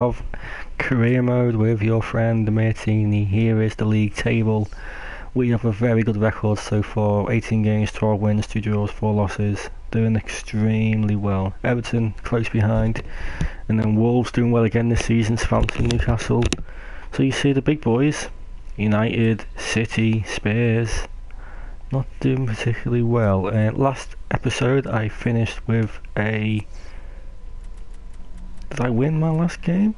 of career mode with your friend Martini. Here is the league table. We have a very good record so far 18 games, 12 wins, 2 draws, 4 losses. Doing extremely well. Everton close behind, and then Wolves doing well again this season. Southampton, Newcastle. So you see the big boys United, City, Spurs not doing particularly well. Uh, last episode I finished with a did I win my last game?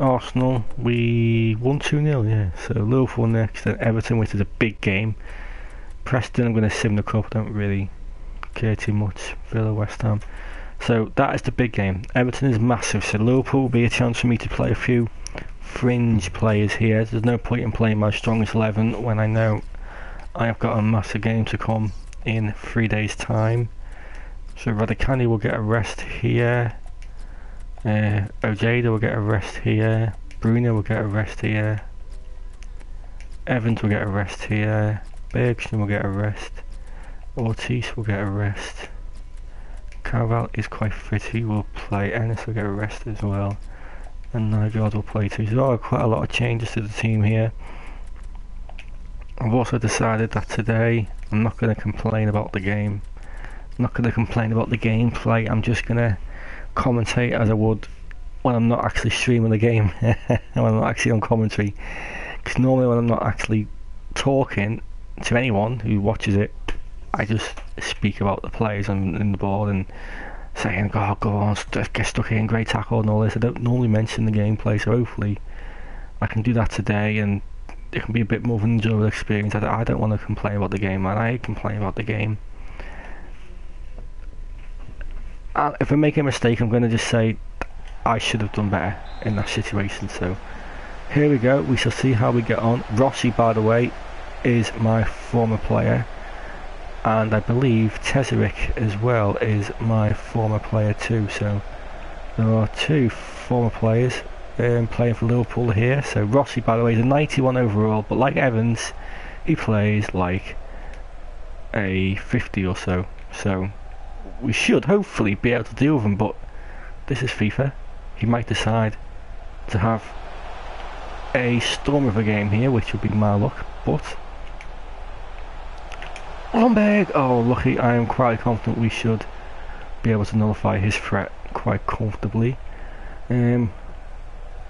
Arsenal, we won 2 0, yeah. So Liverpool next, then Everton, which is a big game. Preston, I'm going to sim the cup, I don't really care too much. Villa, West Ham. So that is the big game. Everton is massive, so Liverpool will be a chance for me to play a few fringe players here. There's no point in playing my strongest 11 when I know I have got a massive game to come in three days' time. So Radicani will get a rest here. Uh, Ojeda will get a rest here. Bruno will get a rest here. Evans will get a rest here. Bergson will get a rest. Ortiz will get a rest. Carval is quite fit, he will play. Ennis will get a rest as well. And Nigel will play too. So quite a lot of changes to the team here. I've also decided that today I'm not going to complain about the game. Not going to complain about the gameplay. I'm just going to commentate as I would when I'm not actually streaming the game, when I'm not actually on commentary. Because normally when I'm not actually talking to anyone who watches it, I just speak about the players on in the board and saying, "God, go on, get stuck in, great tackle and all this." I don't normally mention the gameplay, so hopefully I can do that today and it can be a bit more of an enjoyable experience. I don't want to complain about the game, man. I complain about the game. And if I make a mistake, I'm going to just say I should have done better in that situation. So here we go. We shall see how we get on. Rossi, by the way, is my former player. And I believe Teseric as well is my former player too. So there are two former players um, playing for Liverpool here. So Rossi, by the way, is a 91 overall, but like Evans, he plays like a 50 or so. So we should hopefully be able to deal with him, but this is FIFA. He might decide to have a storm of a game here, which would be my luck, but Lomberg! Oh, lucky, I am quite confident we should be able to nullify his threat quite comfortably. Um,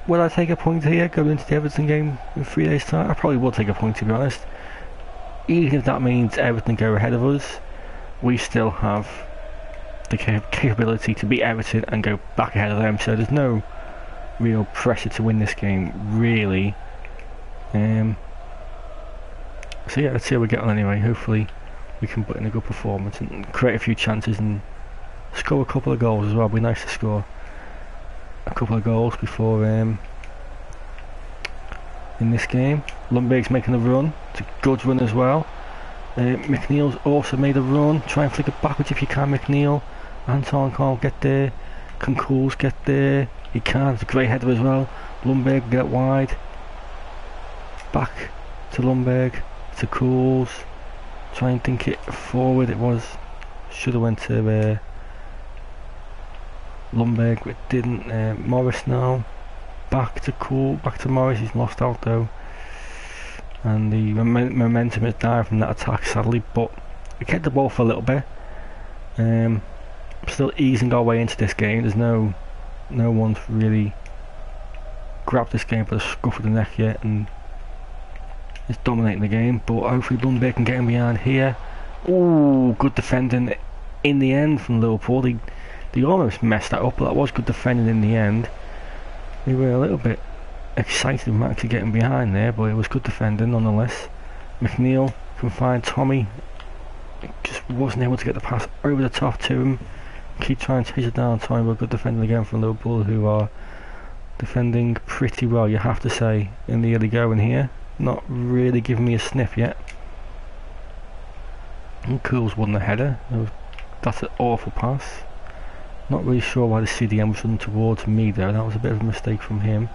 Will I take a point here going into the Everton game in three days' time? I probably will take a point to be honest. Even if that means Everton go ahead of us, we still have the capability to beat Everton and go back ahead of them. So there's no real pressure to win this game, really. Um, so yeah, let's see how we get on anyway. Hopefully we can put in a good performance and create a few chances and score a couple of goals as well. It'd be nice to score a couple of goals before um, in this game. Lundberg's making a run. It's a good run as well. Uh, McNeil's also made a run. Try and flick it backwards if you can, McNeil. Anton can't get there. Can Cools get there? He can. It's a great header as well. Lundberg get wide. Back to Lundberg. To Cools. Try and think it forward. It was. Should have went to uh, Lundberg, it didn't. Uh, Morris now. Back to Cool, back to Morris, he's lost out though. And the momentum is down from that attack sadly, but we kept the ball for a little bit. Um, still easing our way into this game, there's no no one's really grabbed this game for the scuff of the neck yet and is dominating the game, but hopefully Lundberg can get him behind here. Oh, good defending in the end from Liverpool. They they almost messed that up, but that was good defending in the end. We were a little bit excited with actually getting behind there, but it was good defending nonetheless. McNeil can find Tommy. Just wasn't able to get the pass over the top to him. Keep trying to chase it down. But good defending again from Liverpool, who are defending pretty well, you have to say, in the early going here. Not really giving me a sniff yet. And Cools won the header. That's an awful pass. Not really sure why the CDM was running towards me though, that was a bit of a mistake from him.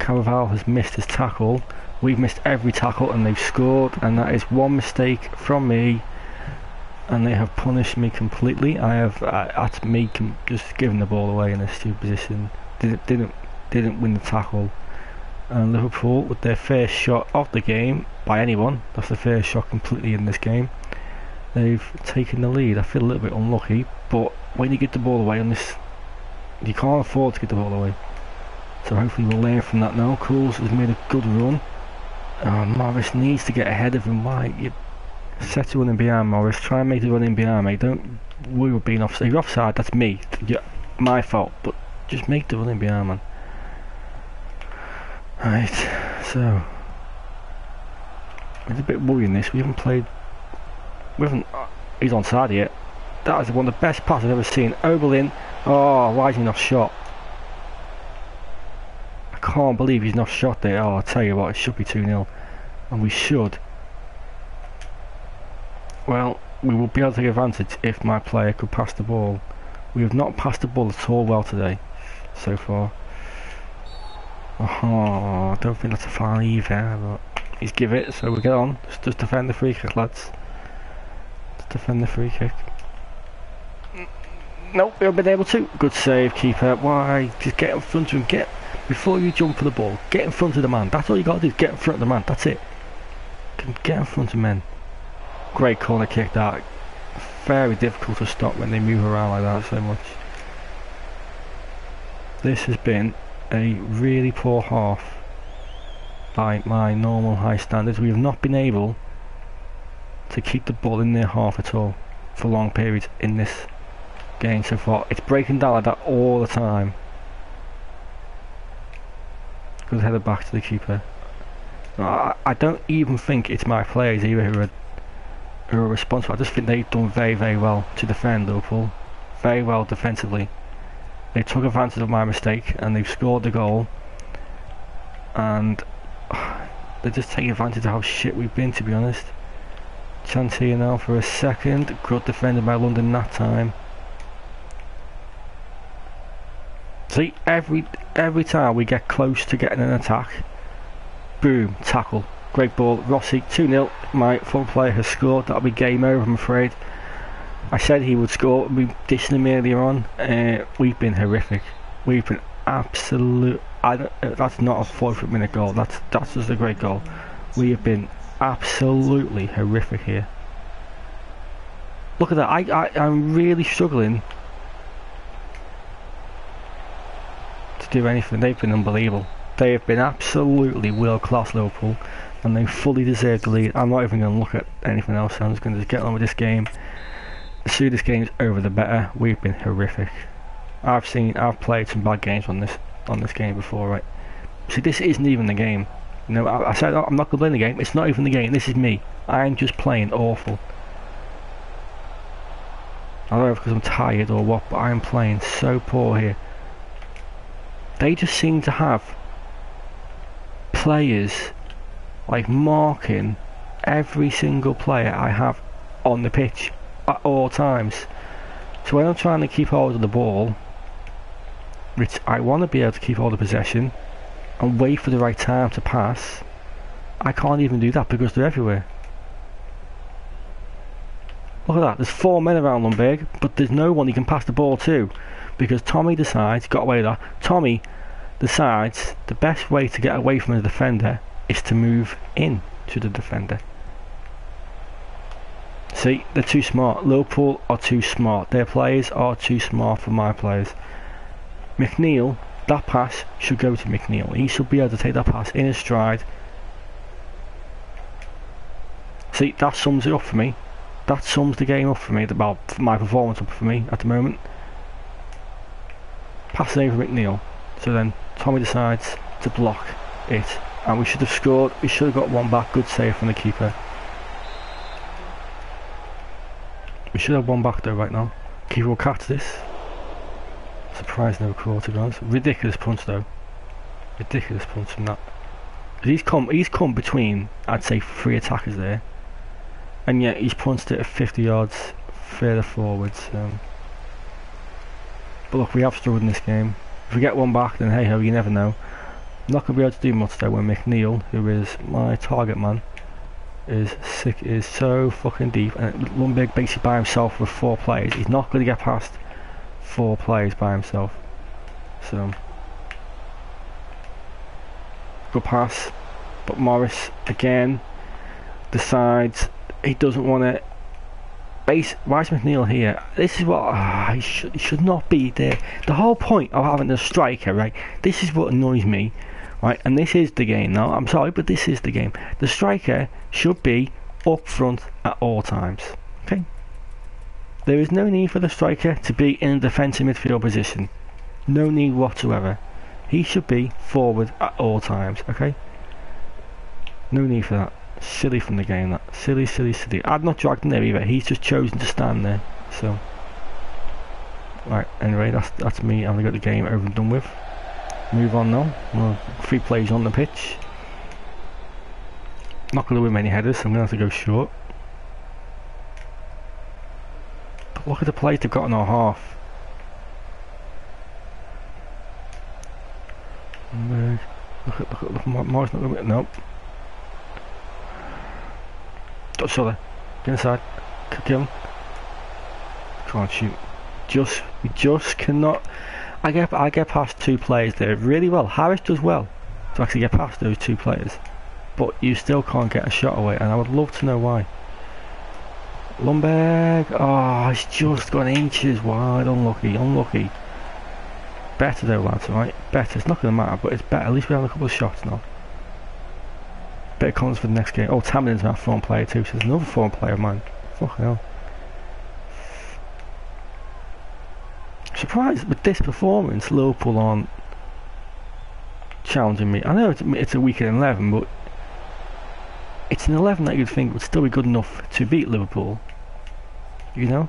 Caraval has missed his tackle. We've missed every tackle and they've scored and that is one mistake from me and they have punished me completely. I have, at me, just given the ball away in a stupid position. didn't didn't didn't win the tackle. And Liverpool, with their first shot of the game by anyone, that's the first shot completely in this game. They've taken the lead. I feel a little bit unlucky, but when you get the ball away on this, you can't afford to get the ball away. So hopefully we'll learn from that now. Cools has made a good run. Oh, needs to get ahead of him. Why? You set to running behind Morris. Try and make the running behind me. Don't worry about being offside. You're offside. That's me. You're my fault. But just make the running behind, man. Right. So it's a bit worrying. This we haven't played. We haven't. Uh, he's on side yet. That is one of the best passes I've ever seen. Oberlin. Oh, why is he not shot? I can't believe he's not shot there. Oh, I'll tell you what, it should be 2-0. And we should. Well, we will be able to take advantage if my player could pass the ball. We have not passed the ball at all well today, so far. Oh, I don't think that's a foul either, but he's give it, so we get on. Just, just defend the free kick, lads. Defend the free kick. Mm, nope, we haven't been able to. Good save, keeper. Why? Just get in front of him. Get before you jump for the ball, get in front of the man. That's all you got to do. Get in front of the man. That's it. Get in front of men. Great corner kick that. Very difficult to stop when they move around like that so much. This has been a really poor half by my normal high standards. We have not been able to keep the ball in their half at all for long periods in this game so far. It's breaking down like that all the time. Good header back to the keeper. I, don't even think it's my players either who are, who are responsible. I just think they've done very, very well to defend Liverpool. Very well defensively. They took advantage of my mistake and they've scored the goal. And they're just taking advantage of how shit we've been, to be honest. Chance here now for a second. Good defended by London that time. See, every every time we get close to getting an attack, boom, tackle. Great ball, Rossi, 2-0. My full player has scored. That'll be game over, I'm afraid. I said he would score. We dissing him earlier on. Uh, we've been horrific. We've been absolute. That's not a 45 minute goal. That's that's just a great goal. We have been absolutely horrific here. Look at that. I, I I'm really struggling to do anything. They've been unbelievable. They have been absolutely world-class Liverpool and they fully deserve the lead. I'm not even going to look at anything else. I'm just going to get on with this game. The sooner this game's over, the better. We've been horrific. I've seen, I've played some bad games on this on this game before, right? See, this isn't even the game. You know, I, I said I'm not play the game. It's not even the game. This is me. I'm just playing awful. I don't know if because I'm tired or what, but I'm playing so poor here they just seem to have players like marking every single player I have on the pitch at all times. So when I'm trying to keep hold of the ball, which I want to be able to keep hold of possession and wait for the right time to pass, I can't even do that because they're everywhere. Look at that, there's four men around Lundberg, but there's no one he can pass the ball to because Tommy decides, got away with that, Tommy decides the best way to get away from the defender is to move in to the defender. See, they're too smart. Liverpool are too smart. Their players are too smart for my players. McNeil, that pass should go to McNeil. He should be able to take that pass in his stride. See, that sums it up for me. That sums the game up for me, about my performance up for me at the moment. Passing over McNeil. So then Tommy decides to block it. And we should have scored. We should have got one back. Good save from the keeper. We should have one back though right now. Keeper will catch this. Surprised no be honest. Ridiculous punch though. Ridiculous punch from that. He's come he's come between I'd say three attackers there. And yet he's punched it at 50 yards further forwards. Um, but look, we have struggled in this game. If we get one back, then hey ho, you never know. Not going to be able to do much though when McNeil, who is my target man, is sick, is so fucking deep. And Lundberg basically by himself with four players. He's not going to get past four players by himself. So, Good pass. But Morris, again, decides he doesn't want to base Rice McNeil here. This is what ah, he, should, he should not be there. The whole point of having a striker, right? This is what annoys me, right? And this is the game. Now I'm sorry, but this is the game. The striker should be up front at all times. Okay. There is no need for the striker to be in a defensive midfield position. No need whatsoever. He should be forward at all times. Okay. No need for that silly from the game. That silly, silly, silly. I'd not dragged him there either. He's just chosen to stand there. So, right. Anyway, that's that's me. I'm gonna get the game over and done with. Move on now. Well, three plays on the pitch. Not gonna win many headers. So I'm gonna have to go short. But look at the plays they've got in our half. Look at, look at, look at Morris going to Nope. Touch other. Get inside. Kick him. Can't shoot. Just, we just cannot. I get, I get past two players there really well. Harris does well to actually get past those two players, but you still can't get a shot away, and I would love to know why. Lundberg, oh, it's just gone inches wide. Unlucky, unlucky. Better though, lads. Right, better. It's not going to matter, but it's better. At least we have a couple of shots now bit of confidence for the next game. Oh, Tamin's my form player too, so there's another form player of mine. Fucking hell. Surprised with this performance, Liverpool aren't challenging me. I know it's, it's a weekend 11, but it's an 11 that you'd think would still be good enough to beat Liverpool. You know?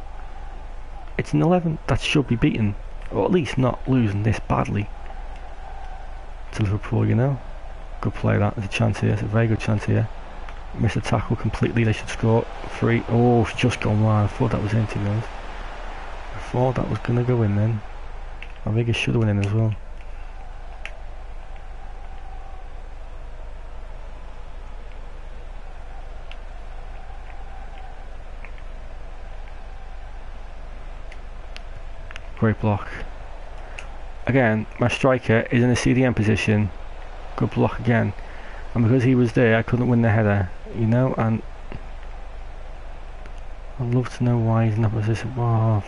It's an 11 that should be beaten, or at least not losing this badly to Liverpool, you know? Good play that. There's a chance here. It's a very good chance here. Missed a tackle completely. They should score three. Oh, it's just gone wide. I thought that was in to be. Thought that was going to go in then. I think it should have went in as well. Great block. Again, my striker is in a CDM position good block again and because he was there I couldn't win the header you know and I'd love to know why he's in that position oh,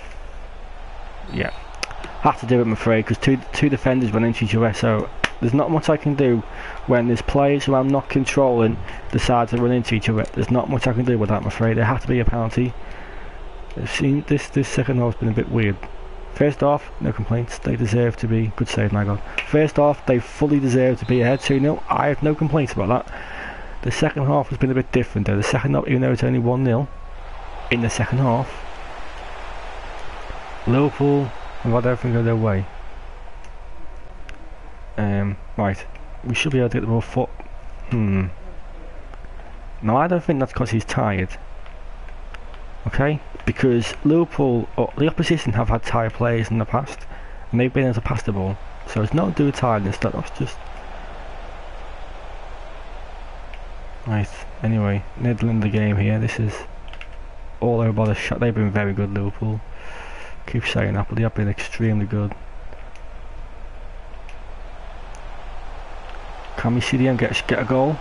yeah have to do it I'm afraid because two, two defenders went into each other so there's not much I can do when there's players who I'm not controlling decide to run into each other there's not much I can do with that I'm afraid there has to be a penalty I've seen this this second half's been a bit weird First off, no complaints. They deserve to be. Good save, my God. First off, they fully deserve to be ahead 2 0. I have no complaints about that. The second half has been a bit different though. The second half, even though it's only 1 0, in the second half, Liverpool have had everything go their way. Um, right. We should be able to get the ball foot. Hmm. Now, I don't think that's because he's tired okay? Because Liverpool, or the opposition have had tired players in the past, and they've been able to pass the ball. So it's not due to tiredness, that that's just... Right, anyway, middling the game here, this is all over by the shot. They've been very good, Liverpool. Keep saying that, but they have been extremely good. Can we see them get, get a goal?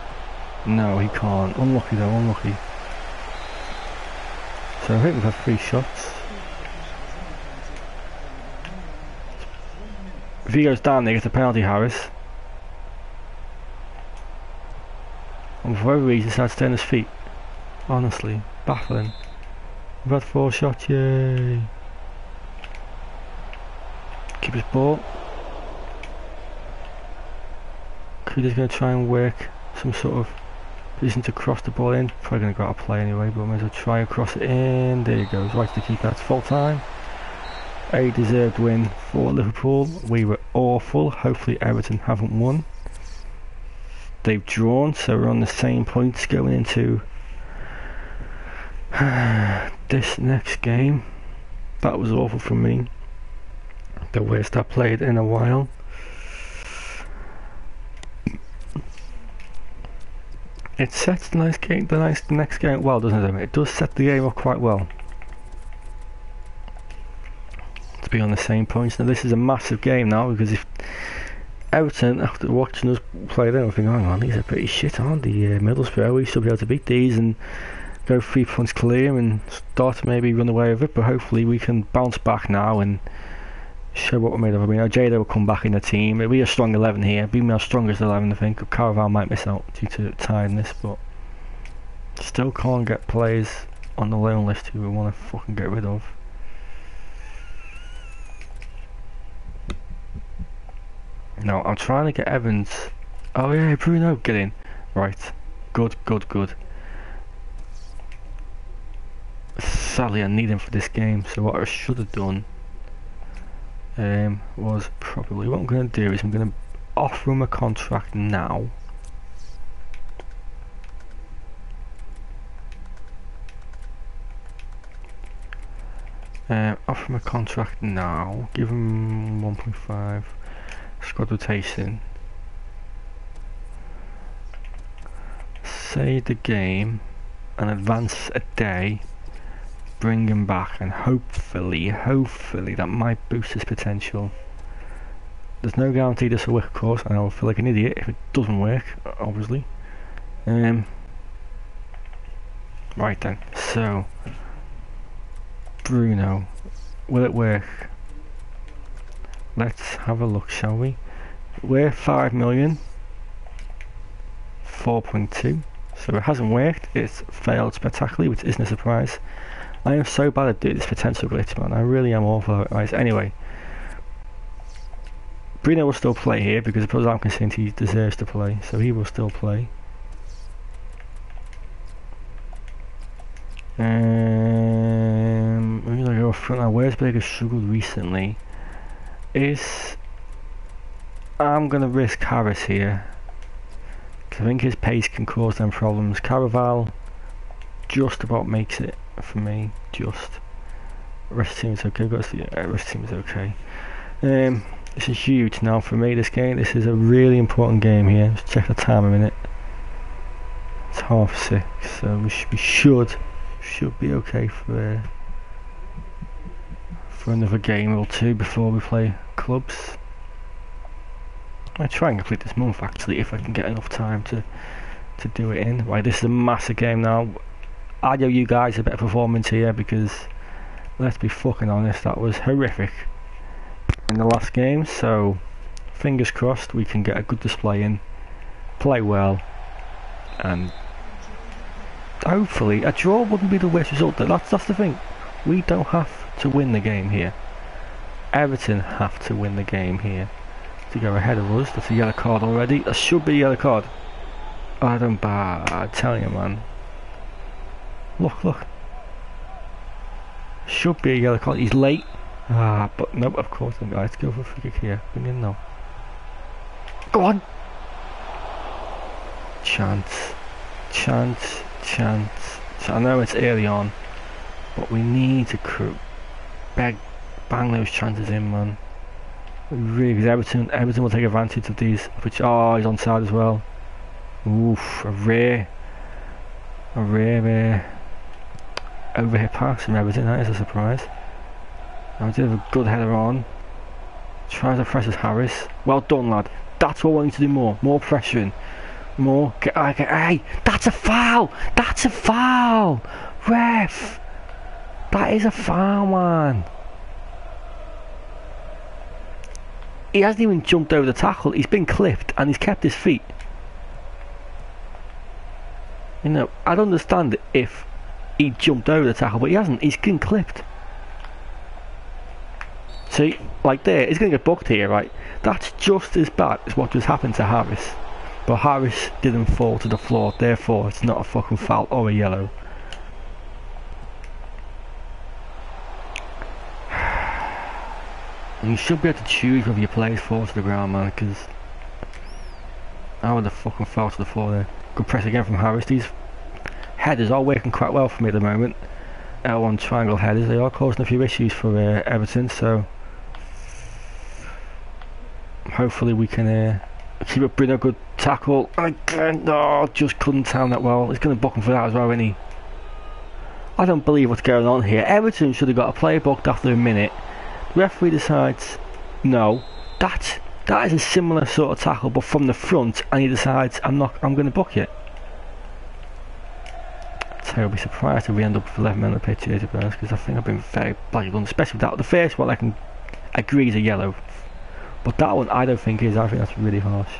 No, he can't. Unlucky though, unlucky. So I think we've had three shots. If he goes down, they get a penalty, Harris. And for whatever reason, decides to turn his feet. Honestly, baffling. We've had four shots, yay! Keep his ball. Kuda's going to try and work some sort of Position to cross the ball in. Probably going to go out of play anyway, but I might as well try and cross it in. There he goes, Right to keep that full time. A deserved win for Liverpool. We were awful. Hopefully Everton haven't won. They've drawn, so we're on the same points going into this next game. That was awful for me. The worst I played in a while. It sets the nice game, the nice the next game well, doesn't it? It does set the game up quite well. To be on the same points. Now this is a massive game now because if Everton, after watching us play them, I think, hang on, these are pretty shit, aren't they? Uh, Middlesbrough, we should be able to beat these and go three points clear and start to maybe run away with it, but hopefully we can bounce back now and show what we're made of. I mean, Ojeda will come back in the team. It'll be a strong 11 here. Be my strongest 11, I think. Caraval might miss out due to tiredness, but still can't get players on the loan list who we want to fucking get rid of. No, I'm trying to get Evans. Oh yeah, Bruno, get in. Right. Good, good, good. Sadly, I need him for this game, so what I should have done um, was probably what I'm going to do is I'm going to offer him a contract now. Um, offer him a contract now, give him 1.5 squad rotation. Save the game and advance a day bring him back and hopefully, hopefully that might boost his potential. There's no guarantee this will work of course and I'll feel like an idiot if it doesn't work, obviously. Um, right then, so Bruno, will it work? Let's have a look, shall we? We're 5 million, 4.2. So it hasn't worked, it's failed spectacularly, which isn't a surprise. I am so bad at doing this potential glitch, man. I really am awful at it. Right, anyway. Bruno will still play here because as far as I'm concerned he deserves to play. So he will still play. Um, going to go front now. Where's Baker struggled recently? Is... I'm going to risk Harris here. I think his pace can cause them problems. Caraval just about makes it for me, just. Rest team is okay, got uh, rest team is okay. Um, this is huge now for me, this game. This is a really important game here. Let's check the time a minute. It's half six, so we, we should should be okay for uh, for another game or two before we play clubs. I try and complete this month actually if I can get enough time to to do it in. Right, this is a massive game now. I owe you guys a better performance here because let's be fucking honest, that was horrific in the last game. So fingers crossed we can get a good display in, play well, and hopefully a draw wouldn't be the worst result. That's that's the thing. We don't have to win the game here. Everton have to win the game here to go ahead of us. That's a yellow card already. That should be a yellow card. I don't bad. I tell you, man. Look, look. Should be a yellow card. He's late. Ah, but no, of course. Let's go for a free kick here. Bring in now. Go on. Chance. Chance. Chance. I know it's early on, but we need to crew. Beg, bang those chances in, man. Really, because Everton, Everton will take advantage of these. Which, oh, he's on side as well. Oof, a rare, a rare, rare overhead pass from Everton, that is a surprise. I did have a good header on. Tries to press Harris. Well done, lad. That's what we need to do more. More pressuring. More. Get, uh, get, hey, that's a foul! That's a foul! Ref! That is a foul, man. He hasn't even jumped over the tackle. He's been clipped and he's kept his feet. You know, I'd understand if he jumped over the tackle, but he hasn't. He's getting clipped. See, like there, he's going to get booked here, right? That's just as bad as what just happened to Harris. But Harris didn't fall to the floor, therefore it's not a fucking foul or a yellow. And you should be able to choose whether your players fall to the ground, man, because I would have fucking fell to the floor there. Good press again from Harris. These headers are working quite well for me at the moment. L1 triangle headers, they are causing a few issues for uh, Everton, so hopefully we can uh, keep up bring a good tackle. Again, no, just couldn't tell that well. He's going to book him for that as well, isn't he? I don't believe what's going on here. Everton should have got a player booked after a minute. The referee decides, no, that's That is a similar sort of tackle, but from the front, and he decides, I'm not, I'm going to book it. Be surprised if we end up with 11 men on the pitch here, to be honest, because I think I've been very badly done, especially with that. The first one I can agree is a yellow, but that one I don't think is. I think that's really harsh,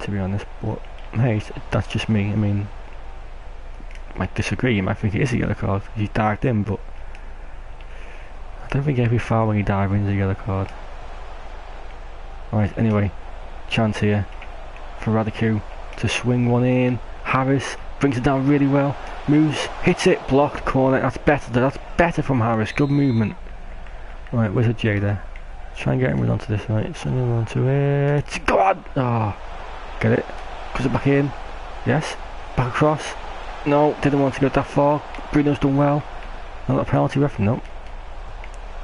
to be honest. But hey, that's just me. I mean, I might disagree. You might think it is a yellow card. because He dived in, but I don't think every foul when you dive in is a yellow card. Right, anyway, chance here for Radicu to swing one in. Harris brings it down really well. Moves, hits it, blocked, corner. That's better. That's better from Harris. Good movement. Right, where's a J there? Try and get him onto this, right? Send him onto it. Go on! Ah, oh, get it. Push it back in. Yes. Back across. No, didn't want to go that far. Bruno's done well. Not a penalty referee, no.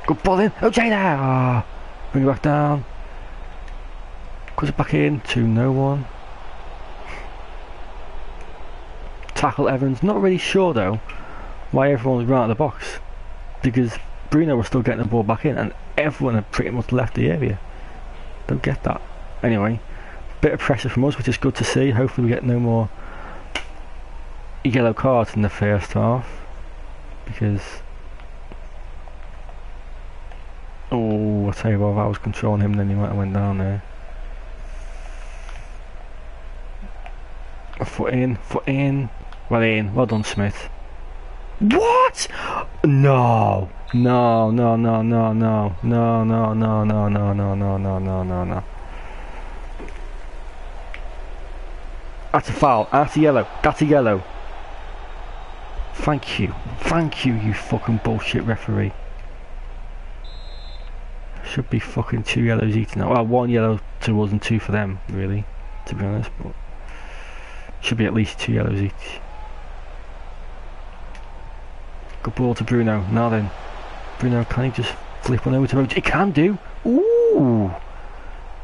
Good ball in. Oh, Jay there! Ah, oh, bring it back down. Puts it back in to no one. Tackle Evans. Not really sure though why everyone was out of the box. Because Bruno was still getting the ball back in and everyone had pretty much left the area. Don't get that. Anyway, bit of pressure from us, which is good to see. Hopefully we get no more yellow cards in the first half. Because... Oh, I tell you what, if I was controlling him then he might have went down there. A foot in, foot in. Well in, well done Smith. What? No. No, no, no, no, no, no, no, no, no, no, no, no, no, no, no, no. That's a foul. That's a yellow. That's a yellow. Thank you. Thank you, you fucking bullshit referee. Should be fucking two yellows each now. Well, one yellow to us and two for them, really, to be honest. But should be at least two yellows each. Good ball to Bruno. Now then. Bruno, can he just flip one over to Roach? He can do. Ooh.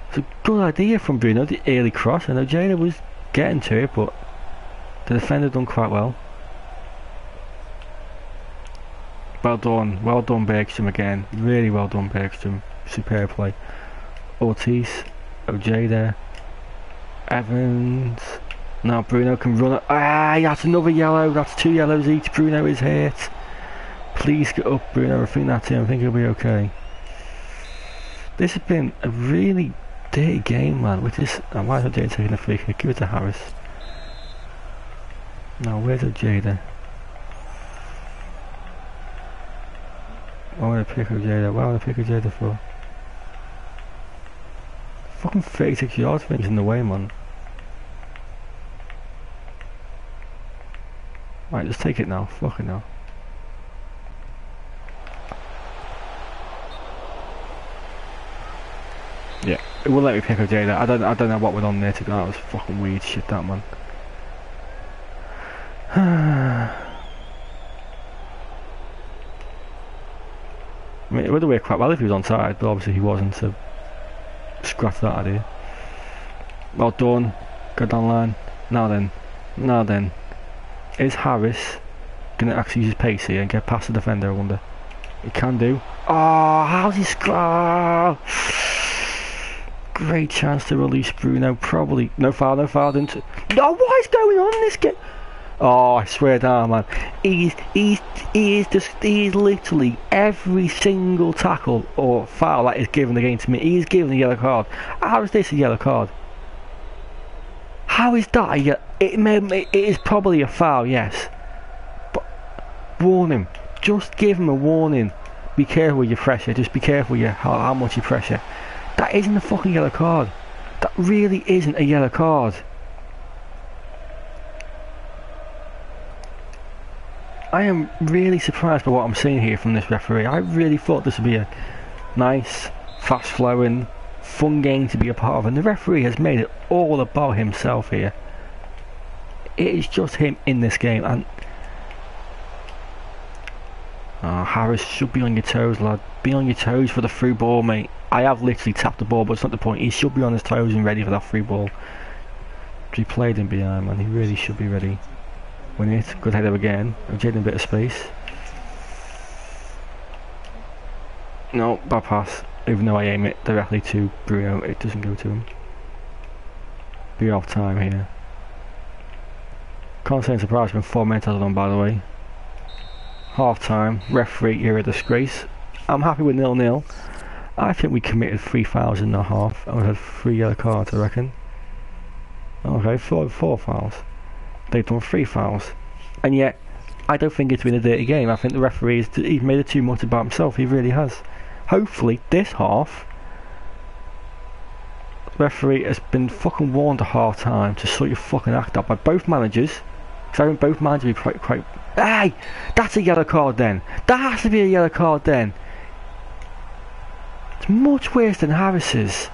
It's a good idea from Bruno, the early cross. I know Jada was getting to it, but the defender done quite well. Well done. Well done, Bergstrom again. Really well done, Bergstrom. Superb play. Ortiz. OJ there. Evans. Now Bruno can run. Ah, that's another yellow. That's two yellows each. Bruno is hit. Please get up, Bruno. I think that's it. I think he'll be okay. This has been a really dirty game, man. With this, uh, why is Jada taking a free kick? Give it to Harris. Now, where's Jada? Why would I pick Jada? Why would I pick Jada for? Fucking 36 yards thing's in the way, man. Right, just take it now. Fucking now. It will let me pick a Jada. I don't I don't know what went on there to go. That was fucking weird shit that man. I mean, it would have worked quite well if he was on side, but obviously he wasn't, so scratch that idea. Well done, go down line. Now then, now then, is Harris going to actually use his pace here and get past the defender, I wonder? He can do. Oh, how's he scratch? Great chance to release Bruno. Probably no foul, no foul. Didn't. No, what is going on in this game? Oh, I swear down, man. He's he's he is just he is literally every single tackle or foul that is given against me. he's given a yellow card. How is this a yellow card? How is that? A, it may it is probably a foul, yes. But warn him. Just give him a warning. Be careful with your pressure. Just be careful with your how, how much you pressure. That isn't a fucking yellow card. That really isn't a yellow card. I am really surprised by what I'm seeing here from this referee. I really thought this would be a nice, fast-flowing, fun game to be a part of, and the referee has made it all about himself here. It is just him in this game, and oh, Harris should be on your toes, lad. Be on your toes for the through ball, mate. I have literally tapped the ball, but it's not the point. He should be on his toes and ready for that free ball. He played him behind, man. He really should be ready. Win it. Good header again. I'm a bit of space. No, bad pass. even though I aim it directly to Bruno, it doesn't go to him. Be off time here. Can't say I'm surprised when four minutes on by the way. Half time, referee, you're a disgrace. I'm happy with nil nil. I think we committed three fouls and a half and we had three yellow cards I reckon. Okay, four four fouls. They've done three fouls. And yet I don't think it's been a dirty game. I think the referee has he's made it too much about himself, he really has. Hopefully this half the referee has been fucking warned a half time to sort your fucking act up by both managers. Because I think both managers be quite quite Hey! That's a yellow card then. That has to be a yellow card then. It's much worse than Harris's.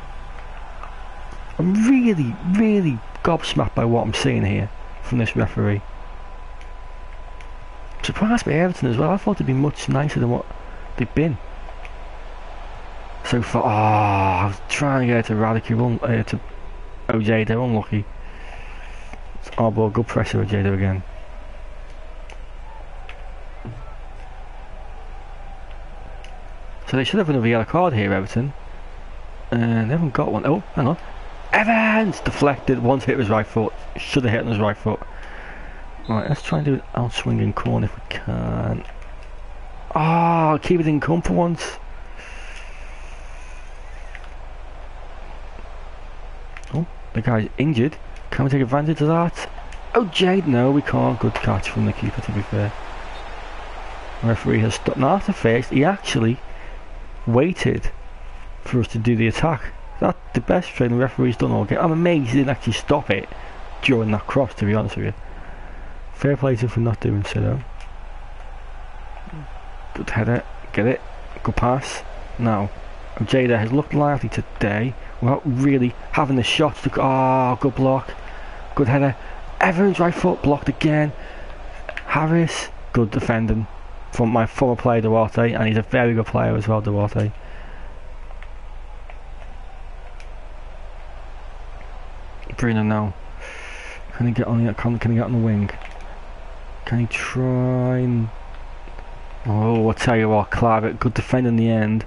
I'm really, really gobsmacked by what I'm seeing here from this referee. I'm surprised by Everton as well. I thought they'd be much nicer than what they've been. So far, oh, I was trying to get to Radical, uh, to OJ, they're unlucky. Oh, ball, good pressure OJ again. So they should have another yellow card here, Everton. And they haven't got one. Oh, hang on. Evans! Deflected. Once hit his right foot. Should have hit on his right foot. Right, let's try and do an outswinging corner if we can. Ah, oh, keep it in come for once. Oh, the guy's injured. Can we take advantage of that? Oh, Jade, no, we can't. Good catch from the keeper, to be fair. Referee has stopped. That's a first. He actually waited for us to do the attack. That's the best thing the referee's done all game. I'm amazed he didn't actually stop it during that cross, to be honest with you. Fair play to him for not doing so though. Good header, get it, good pass. Now, Jada has looked lively today without really having the shots to Oh, good block. Good header. Evans right foot blocked again. Harris, good defending from my former player Duarte, and he's a very good player as well, Duarte. Bruno now. Can he get on the can, can he get on the wing? Can he try and Oh I'll tell you what, Clive, good defend in the end.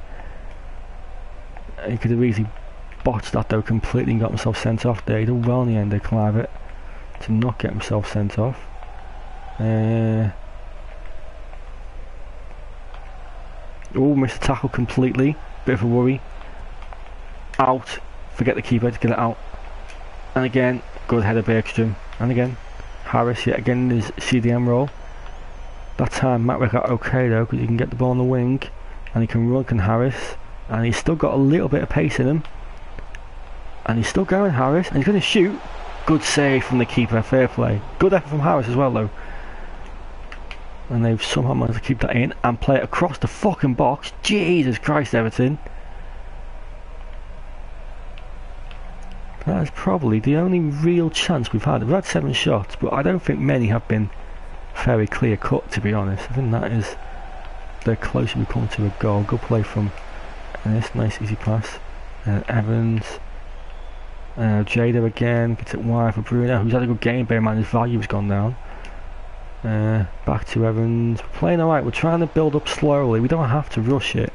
He could have easily botched that though completely and got himself sent off there. He did well in the end there, Clive, to not get himself sent off. Uh, Oh, missed the tackle completely. Bit of a worry. Out. Forget the keeper to get it out. And again, good header Bergstrom. And again, Harris yet again in his CDM role. That time Matt got okay though, because he can get the ball on the wing. And he can run, can Harris. And he's still got a little bit of pace in him. And he's still going, Harris. And he's going to shoot. Good save from the keeper, fair play. Good effort from Harris as well though and they've somehow managed to keep that in and play it across the fucking box. Jesus Christ, Everton. That is probably the only real chance we've had. We've had seven shots, but I don't think many have been very clear cut, to be honest. I think that is the closer we come to a goal. Good play from this nice easy pass. Uh, Evans. Uh, Jada again, gets it wide for Bruno, who's had a good game, bear in mind his value has gone down. Uh, back to Evans. We're playing alright. We're trying to build up slowly. We don't have to rush it.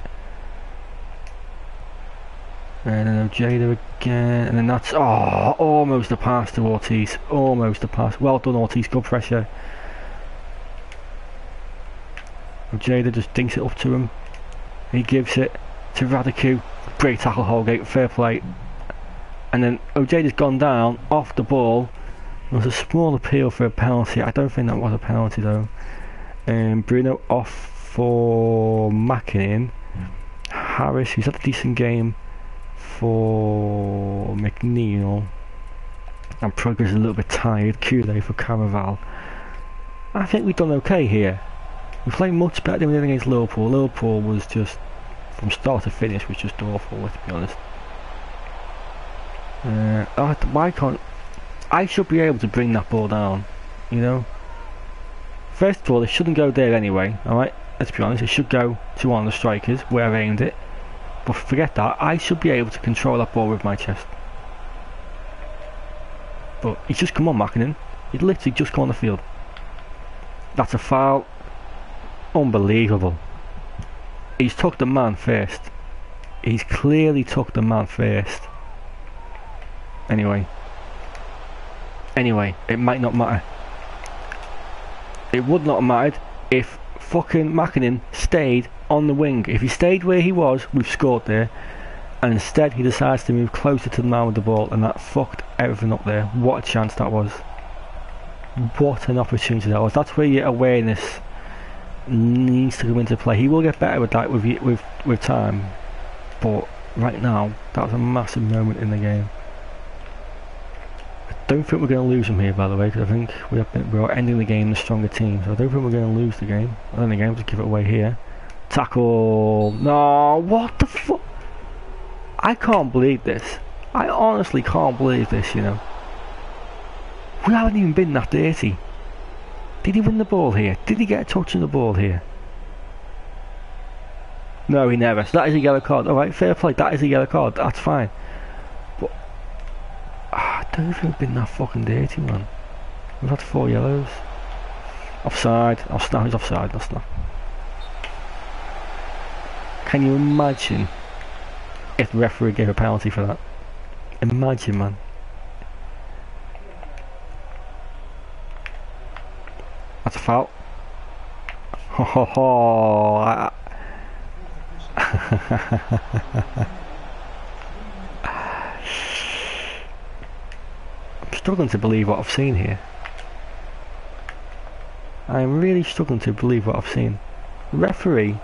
And then Jada again. And then that's... Oh, almost a pass to Ortiz. Almost a pass. Well done, Ortiz. Good pressure. Jada just dinks it up to him. He gives it to Radicu. Great tackle, Holgate. Fair play. And then Ojeda's gone down off the ball. There was a small appeal for a penalty. I don't think that was a penalty though. Um, Bruno off for Mackinnon. Harris, who's had a decent game for McNeil. And Progress a little bit tired. Kule for Caraval. I think we've done okay here. We played much better than we did against Liverpool. Liverpool was just, from start to finish, was just awful, let's be honest. Uh, why can't I should be able to bring that ball down, you know. First of all, it shouldn't go there anyway, alright? Let's be honest, it should go to one of the strikers where I aimed it. But forget that, I should be able to control that ball with my chest. But he's just come on Mackinnon. He'd literally just come on the field. That's a foul. Unbelievable. He's took the man first. He's clearly took the man first. Anyway. Anyway, it might not matter. It would not have mattered if fucking Mackinnon stayed on the wing. If he stayed where he was, we've scored there. And instead he decides to move closer to the man with the ball and that fucked everything up there. What a chance that was. What an opportunity that was. That's where your awareness needs to come into play. He will get better with that with with with time. But right now, that was a massive moment in the game. Don't think we're going to lose him here, by the way, because I think we have been, we're ending the game the stronger team. So I don't think we're going to lose the game. I don't think I'm just give it away here. Tackle. No, what the fuck? I can't believe this. I honestly can't believe this, you know. We haven't even been that dirty. Did he win the ball here? Did he get a touch on the ball here? No, he never. So that is a yellow card. Alright, fair play. That is a yellow card. That's fine. Ah, I don't think we've been that fucking dirty, man. We've had four yellows. Offside. I'll snap. He's offside. That's not. Can you imagine if the referee gave a penalty for that? Imagine, man. That's a foul. Ho ho ho. I, I'm struggling to believe what I've seen here. I'm really struggling to believe what I've seen. The referee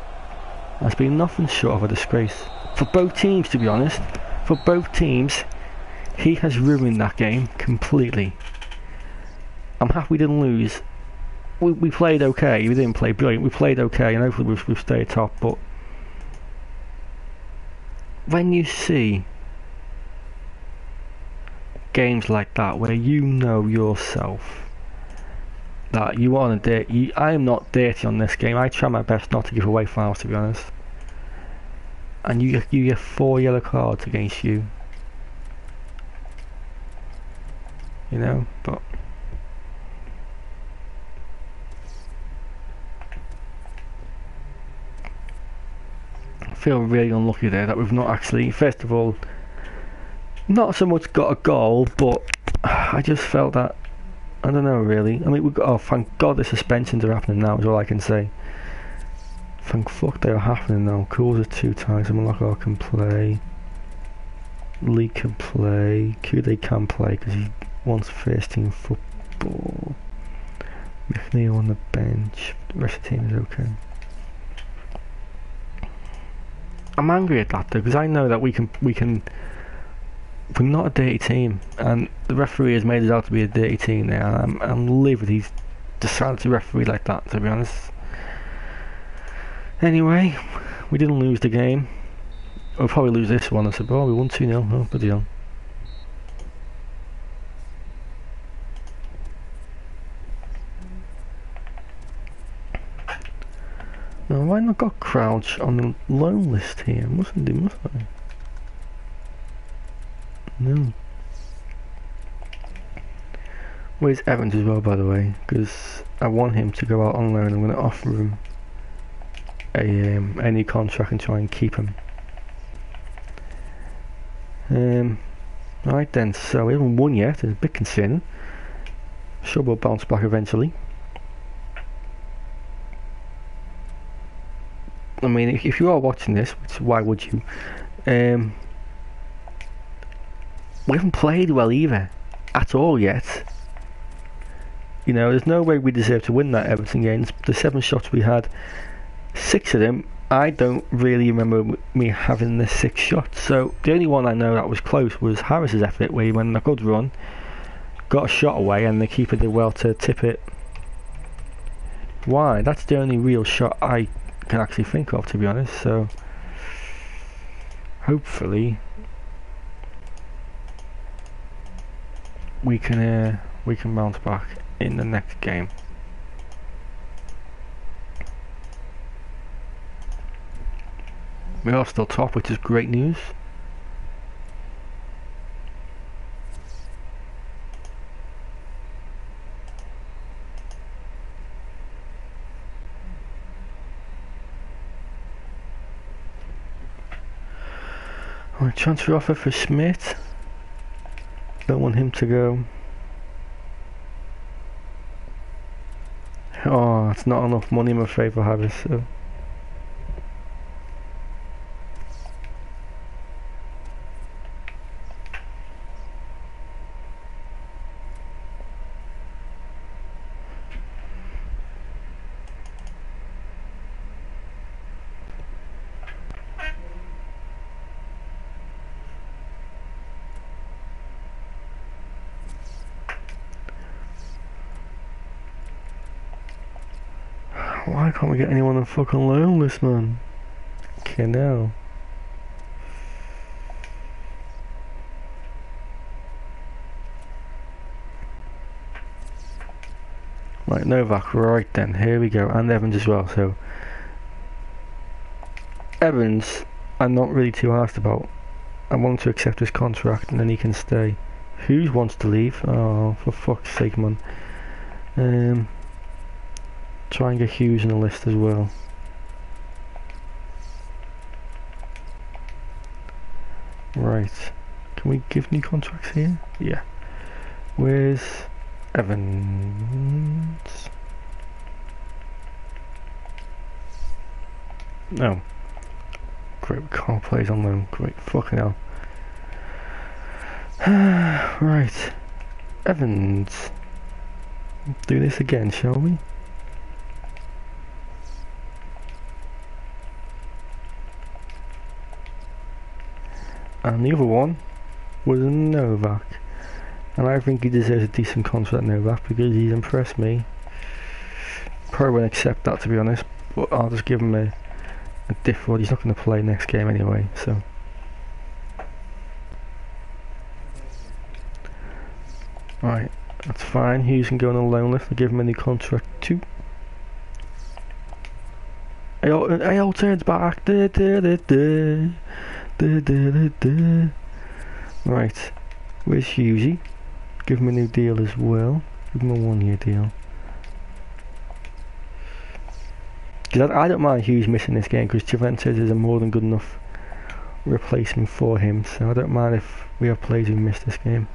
has been nothing short of a disgrace. For both teams, to be honest. For both teams, he has ruined that game completely. I'm happy we didn't lose. We, we played okay. We didn't play brilliant. We played okay, and hopefully we've, we've stayed top. But when you see games like that where you know yourself that you on a dirty, I am not dirty on this game. I try my best not to give away fouls to be honest. And you get, you get four yellow cards against you. You know, but feel really unlucky there that we've not actually, first of all, not so much got a goal, but I just felt that, I don't know really. I mean, we got, oh, thank God the suspensions are happening now, is all I can say. Thank fuck they are happening now. Cools are two times, Malaka oh, can play. Lee can play. Kude can play because he wants first team football. McNeil on the bench. The rest of the team is okay. I'm angry at that though because I know that we can we can we're not a dirty team and the referee has made us out to be a dirty team now I'm, I'm livid he's decided to referee like that to be honest. Anyway we didn't lose the game. We'll probably lose this one I said oh we won 2-0 oh bloody hell. Now, why not got Crouch on the loan list here? Mustn't do, must I? No. Where's Evans as well, by the way? Because I want him to go out on loan. I'm going to offer him a um, any contract and try and keep him. Um, right then, so we haven't won yet. It's a bit concerning. Sure, we'll bounce back eventually. I mean, if, if you are watching this, which why would you? Um, we haven't played well either, at all yet. You know, there's no way we deserve to win that Everton game. The seven shots we had, six of them, I don't really remember me having the six shots. So the only one I know that was close was Harris's effort, where he went on a good run, got a shot away, and the keeper did well to tip it. Why? That's the only real shot I can actually think of to be honest so hopefully we can uh, we can bounce back in the next game we are still top which is great news Right, transfer offer for Schmidt. Don't want him to go. Oh, it's not enough money, I'm afraid, for Harris, so... Why can't we get anyone on fucking list, man? Okay, now. Right, Novak, right then, here we go, and Evans as well, so... Evans, I'm not really too asked about. I want to accept his contract and then he can stay. Hughes wants to leave? Oh, for fuck's sake, man. Um... Try and get Hughes in the list as well. Right. Can we give new contracts here? Yeah. Where's Evans? No. Great, we can't play on loan. Great, fucking hell. right. Evans. Do this again, shall we? And the other one was Novak. And I think he deserves a decent contract, Novak, because he's impressed me. Probably won't accept that, to be honest, but I'll just give him a, a different. He's not going to play next game anyway, so. Right, that's fine. Hughes can go on a loan list. I'll give him a new contract too. AO turns back. Da, da, da, Da, da, da, da. Right, where's Hughesy? Give him a new deal as well. Give him a one-year deal. Because I, I, don't mind Hughes missing this game because Juventus is a more than good enough replacement for him. So I don't mind if we have players who miss this game.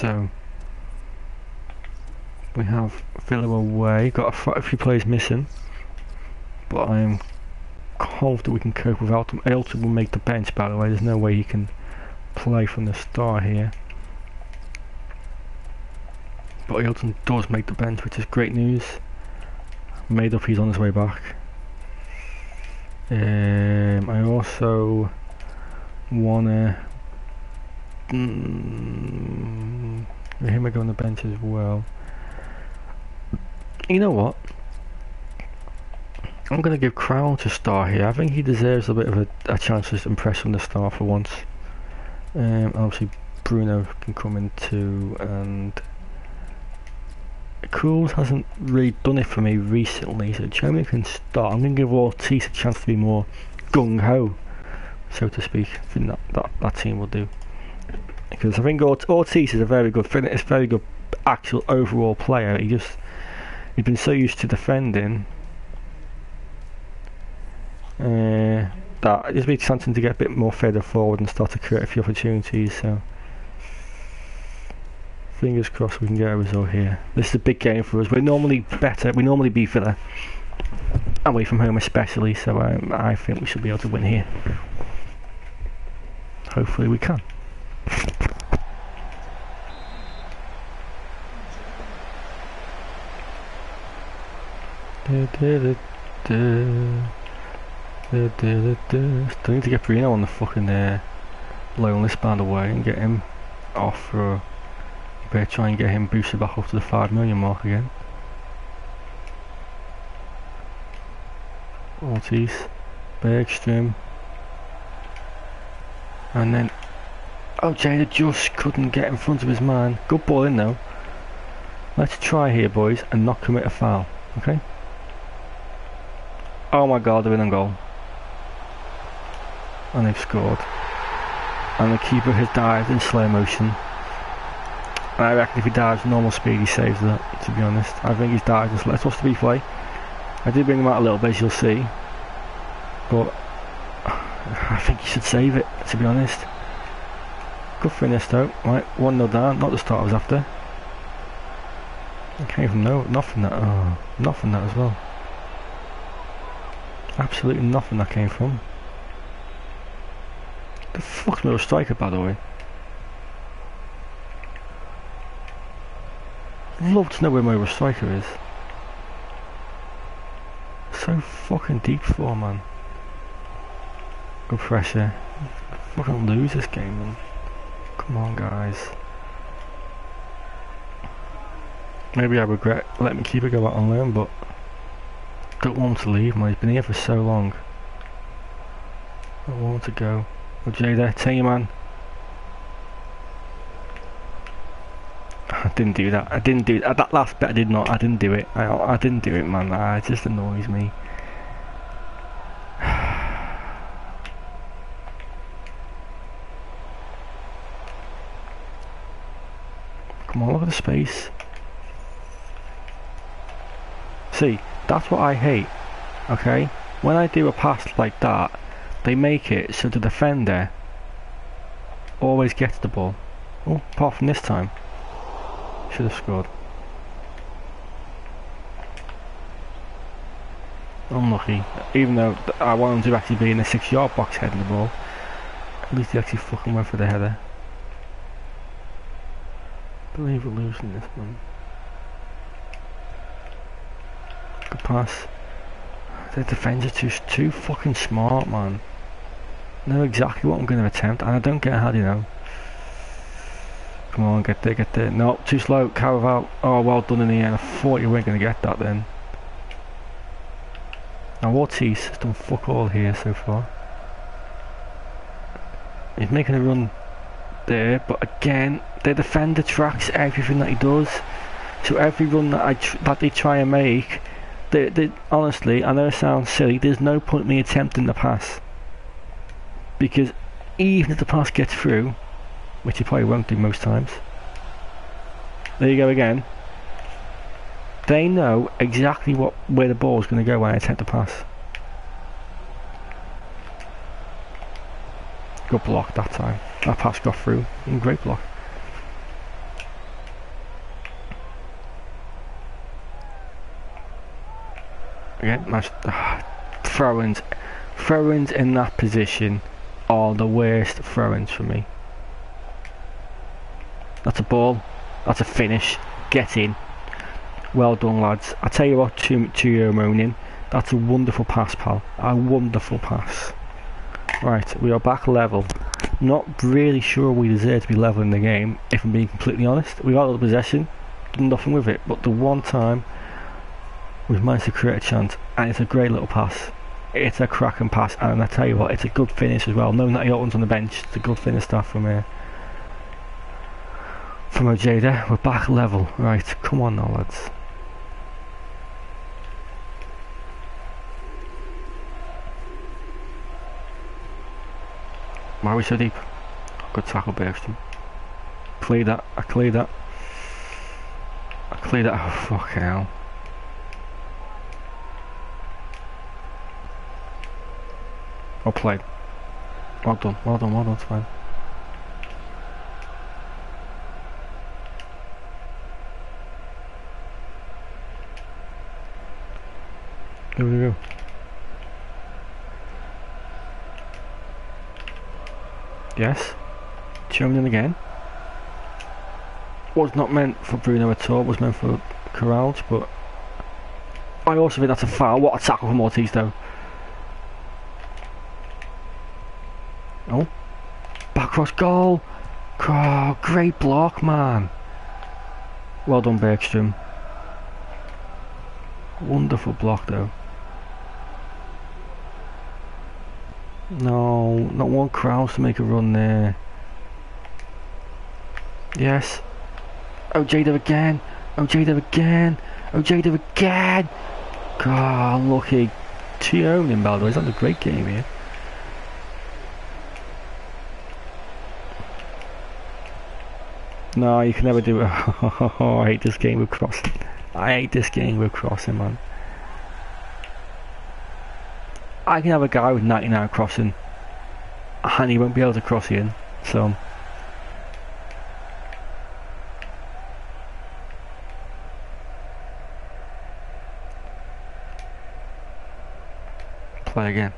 So we have Villa away, got a, few players missing, but I'm confident we can cope without them. Ailton will make the bench by the way, there's no way he can play from the start here. But Ailton does make the bench, which is great news. Made up he's on his way back. Um, I also wanna Mm, him I go on the bench as well. You know what? I'm going to give Crowell a star here. I think he deserves a bit of a, a chance to impress on the star for once. Um, obviously, Bruno can come in too, and Cools hasn't really done it for me recently, so Jeremy can start. I'm going to give Ortiz a chance to be more gung-ho, so to speak. I think that, that, that team will do because I think Ortiz is a very good, it's very good actual overall player. He just he's been so used to defending uh, that it just makes something to get a bit more further forward and start to create a few opportunities. So fingers crossed we can get a result here. This is a big game for us. We're normally better. We normally beat Villa away from home, especially. So um, I think we should be able to win here. Hopefully we can. Still need to get Bruno on the fucking uh, loan list by the way and get him off for better try and get him boosted back up to the 5 million mark again. Ortiz, Bergstrom, and then Oh, Jada just couldn't get in front of his man. Good ball in though. Let's try here, boys, and not commit a foul. Okay? Oh my god, they're in a goal. And they've scored. And the keeper has dived in slow motion. And I reckon if he dives normal speed, he saves that, to be honest. I think he's dived in slow. Let's watch the replay. I did bring him out a little bit, as you'll see. But I think he should save it, to be honest. Good finish though. Right, 1 0 down, not the start I was after. It came from no, nothing that, oh, nothing that as well. Absolutely nothing that came from. The fuck's my striker by the way? Love to know where my striker is. So fucking deep for man. Good pressure. Fucking lose this game man. Come on guys. Maybe I regret letting me keep it go out on loan but don't want to leave man, he's been here for so long. I want to go. Oh Jada, tell you man. I didn't do that. I didn't do that. That last bit I did not. I didn't do it. I, I didn't do it man. It just annoys me. Come on, look at the space. See, that's what I hate. Okay? When I do a pass like that, they make it so the defender always gets the ball. Oh, apart from this time. Should have scored. Unlucky. Even though I want him to actually be in the six yard box heading the ball. At least he actually fucking went for the header. I believe we're losing this one. Pass. The defense are too, too fucking smart, man. Know exactly what I'm going to attempt, and I don't get how, you know. Come on, get there, get there. No, too slow. Caraval. Oh, well done in the end. I thought you weren't going to get that then. Now, Ortiz has done fuck all here so far. He's making a run there, but again, the defender tracks everything that he does. So every run that I that they try and make, they, they, honestly, I know it sounds silly, there's no point me attempting the pass. Because even if the pass gets through, which it probably won't do most times, there you go again, they know exactly what where the ball is going to go when I attempt the pass. Good block that time. That pass got through. Great block. Again, my uh, throw-ins, throw-ins in that position are the worst throw-ins for me. That's a ball. That's a finish. Get in. Well done, lads. I tell you what, to, to your moaning, that's a wonderful pass, pal. A wonderful pass. Right, we are back level. Not really sure we deserve to be level in the game, if I'm being completely honest. We got the possession, did nothing with it, but the one time we've managed to create a chance, and it's a great little pass. It's a cracking pass, and I tell you what, it's a good finish as well. Knowing that Ailton's on the bench, it's a good finish stuff from here. From Ojeda, we're back level. Right, come on now, lads. Why are we so deep? Good tackle Bergstrom. Clear that, I cleared that. I cleared that, oh fucking hell. Oh, well played. Well done, well done, well done, fine. There we go. Yes. German again. Was not meant for Bruno at all, was meant for Corrales, but I also think that's a foul. What a tackle from Ortiz though. Oh. Back cross goal. Oh, great block, man. Well done, Bergstrom. Wonderful block though. No, not one Kraus to make a run there. Yes. Oh, Jada again. Oh, Jada again. Oh, Jada again. God, lucky. Tione in by the way. He's had a great game here. No, you can never do it. Oh, I hate this game with crossing. I hate this game with crossing, man. I can have a guy with 99 crossing, and he won't be able to cross in. So. Play again.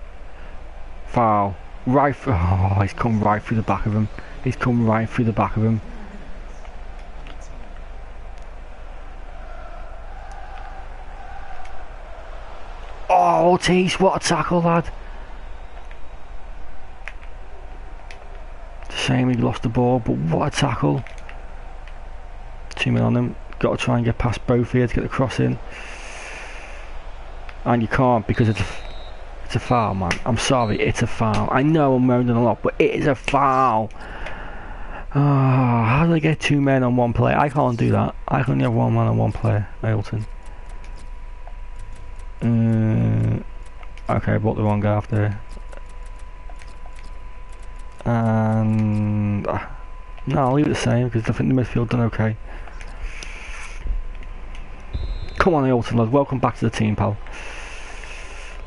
Foul. Right. Oh, he's come right through the back of him. He's come right through the back of him. Oh, Ortiz, what a tackle, lad. Shame he lost the ball, but what a tackle. Two men on him. Got to try and get past both here to get the cross in. And you can't because it's a, it's a foul, man. I'm sorry, it's a foul. I know I'm moaning a lot, but it is a foul. Oh, how do they get two men on one player? I can't do that. I can only have one man on one player, Ailton. Uh, okay, I bought the wrong guy after. And uh, no, I'll leave it the same because I think the midfield done okay. Come on, Ailton, lad. Welcome back to the team, pal.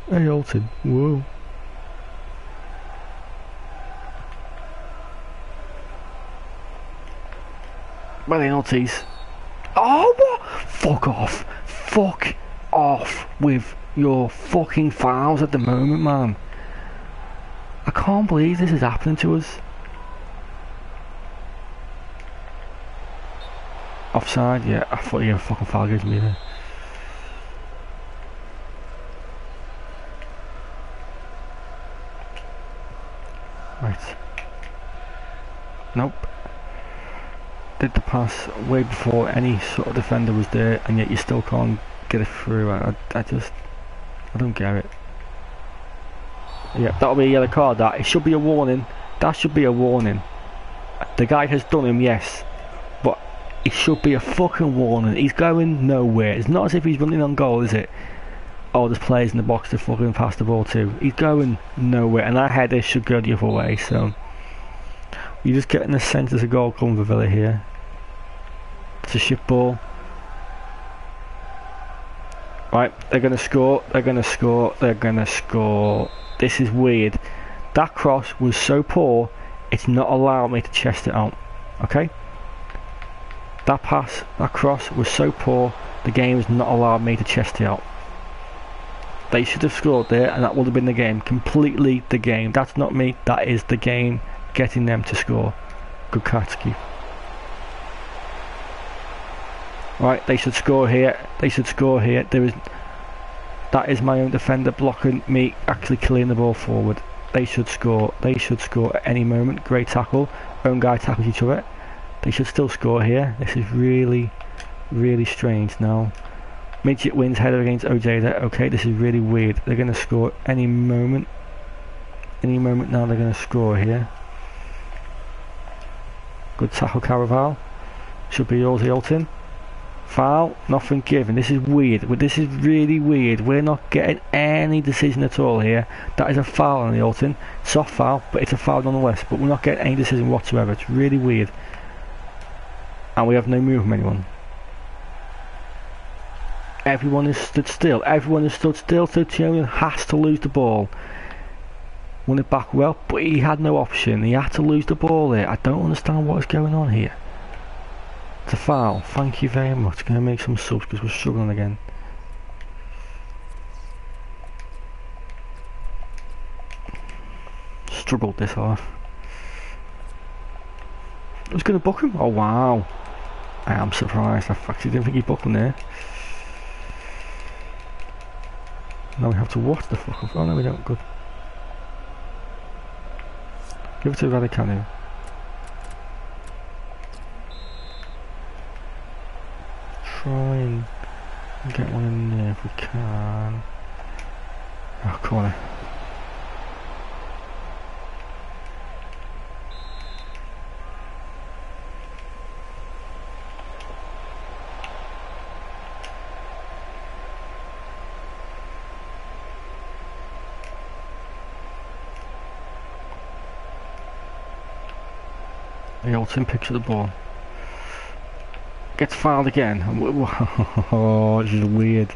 Hey, Ailton. Whoa. Ortiz. Oh, what? Fuck off. Fuck off with your fucking fouls at the moment, man. I can't believe this is happening to us. Offside, yeah, I thought you were fucking foul against me there. Right. Nope. Did the pass way before any sort of defender was there and yet you still can't get it through. I, I just, I don't get it. Yeah, that'll be a yellow card. That it should be a warning. That should be a warning. The guy has done him, yes, but it should be a fucking warning. He's going nowhere. It's not as if he's running on goal, is it? Oh, there's players in the box to fucking pass the ball to. He's going nowhere, and that header should go the other way. So you're just getting the sense there's a goal coming for Villa here. It's a shit ball. Right, they're going to score, they're going to score, they're going to score. This is weird. That cross was so poor, it's not allowed me to chest it out. Okay? That pass, that cross was so poor, the game has not allowed me to chest it out. They should have scored there, and that would have been the game. Completely the game. That's not me, that is the game getting them to score. Good catch, Right, they should score here. They should score here. There is that is my own defender blocking me actually killing the ball forward. They should score. They should score at any moment. Great tackle. Own guy tackles each other. They should still score here. This is really, really strange now. Midget wins header against Ojeda. Okay, this is really weird. They're going to score any moment. Any moment now they're going to score here. Good tackle Caraval. Should be yours, Ailton. Foul, nothing given. This is weird. This is really weird. We're not getting any decision at all here. That is a foul on the Ailton. Soft foul, but it's a foul nonetheless. But we're not getting any decision whatsoever. It's really weird. And we have no move from anyone. Everyone is stood still. Everyone is stood still. So Tionian has to lose the ball. Won it back well, but he had no option. He had to lose the ball there. I don't understand what is going on here. A foul. Thank you very much. Gonna make some subs because we're struggling again. Struggled this half. I was gonna book him. Oh wow. I am surprised. I actually didn't think he booked him there. Now we have to watch the fuck up. Oh no we don't. Good. Give it to Raducanu. try and get one in there if we can. Oh, corner. The ultimate picture of the ball. gets fouled again. Oh, this is weird.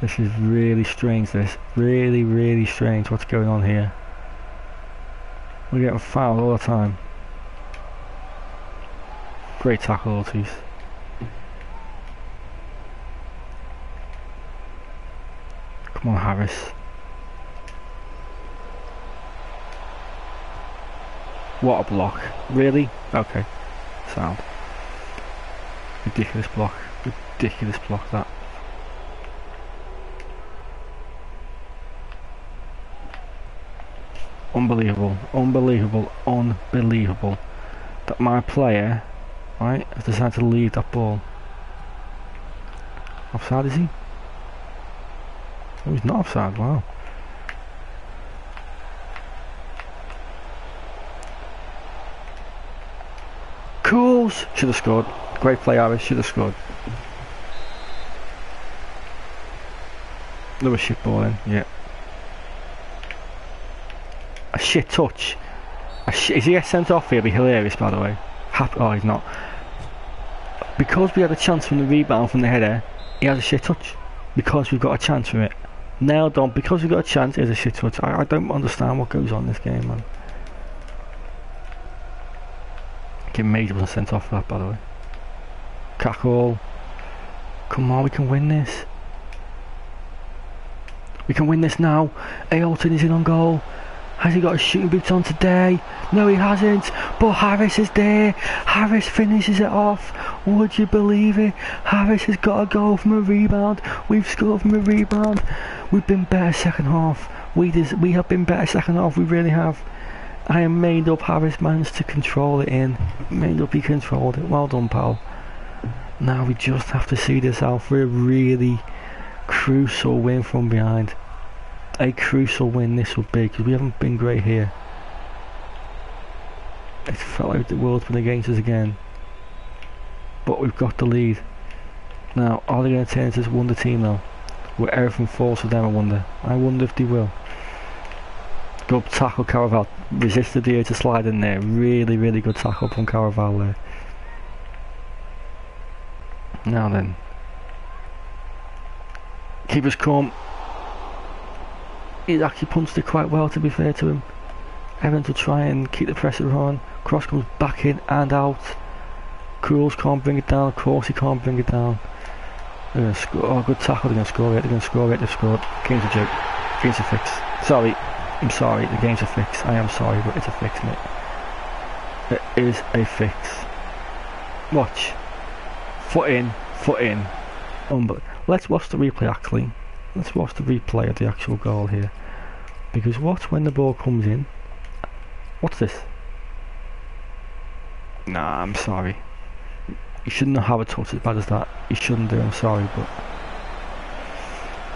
This is really strange, this. Really, really strange what's going on here. We're getting fouled all the time. Great tackle, Ortiz. Come on, Harris. What a block. Really? Okay. Sound. Ridiculous block. Ridiculous block that. Unbelievable. Unbelievable. Unbelievable. That my player, right, has decided to leave that ball. Offside is he? Oh, he's not offside, wow. Should have scored. Great play, Harris. Should have scored. Another shit ball in, yeah. A shit touch. A sh is he get sent off here? It'd be hilarious, by the way. Happy oh, he's not. Because we had a chance from the rebound from the header, he has a shit touch. Because we've got a chance from it. Nailed on. Because we've got a chance, here's a shit touch. I, I don't understand what goes on in this game, man. Kim Major wasn't sent off for that, by the way. Cackle. Come on, we can win this. We can win this now. Ailton is in on goal. Has he got his shooting boots on today? No, he hasn't. But Harris is there. Harris finishes it off. Would you believe it? Harris has got a goal from a rebound. We've scored from a rebound. We've been better second half. We we have been better second half. We really have. I am made up Harris managed to control it in. Made up he controlled it. Well done, pal. Now we just have to see this out for a really crucial win from behind. A crucial win this would be because we haven't been great here. It felt like the world's been against us again. But we've got the lead. Now, are they going to turn into this wonder team now? Where everything falls for them, I wonder. I wonder if they will. Good tackle, Caraval. Resisted the air to slide in there. Really, really good tackle from Caraval there. Now then. Keeper's come. He's actually punched it quite well to be fair to him. Evans will try and keep the pressure on. Cross comes back in and out. Cools can't bring it down. Of course he can't bring it down. They're going to score. Oh, good tackle. They're going to score it. They're going to score it. They've scored. Game's a joke. Game's a fix. Sorry. I'm sorry, the game's a fix. I am sorry, but it's a fix, mate. It is a fix. Watch. Foot in, foot in. Um, let's watch the replay actually. Let's watch the replay of the actual goal here. Because what when the ball comes in. What's this? Nah, I'm sorry. You shouldn't have a touch as bad as that. You shouldn't do, I'm sorry, but...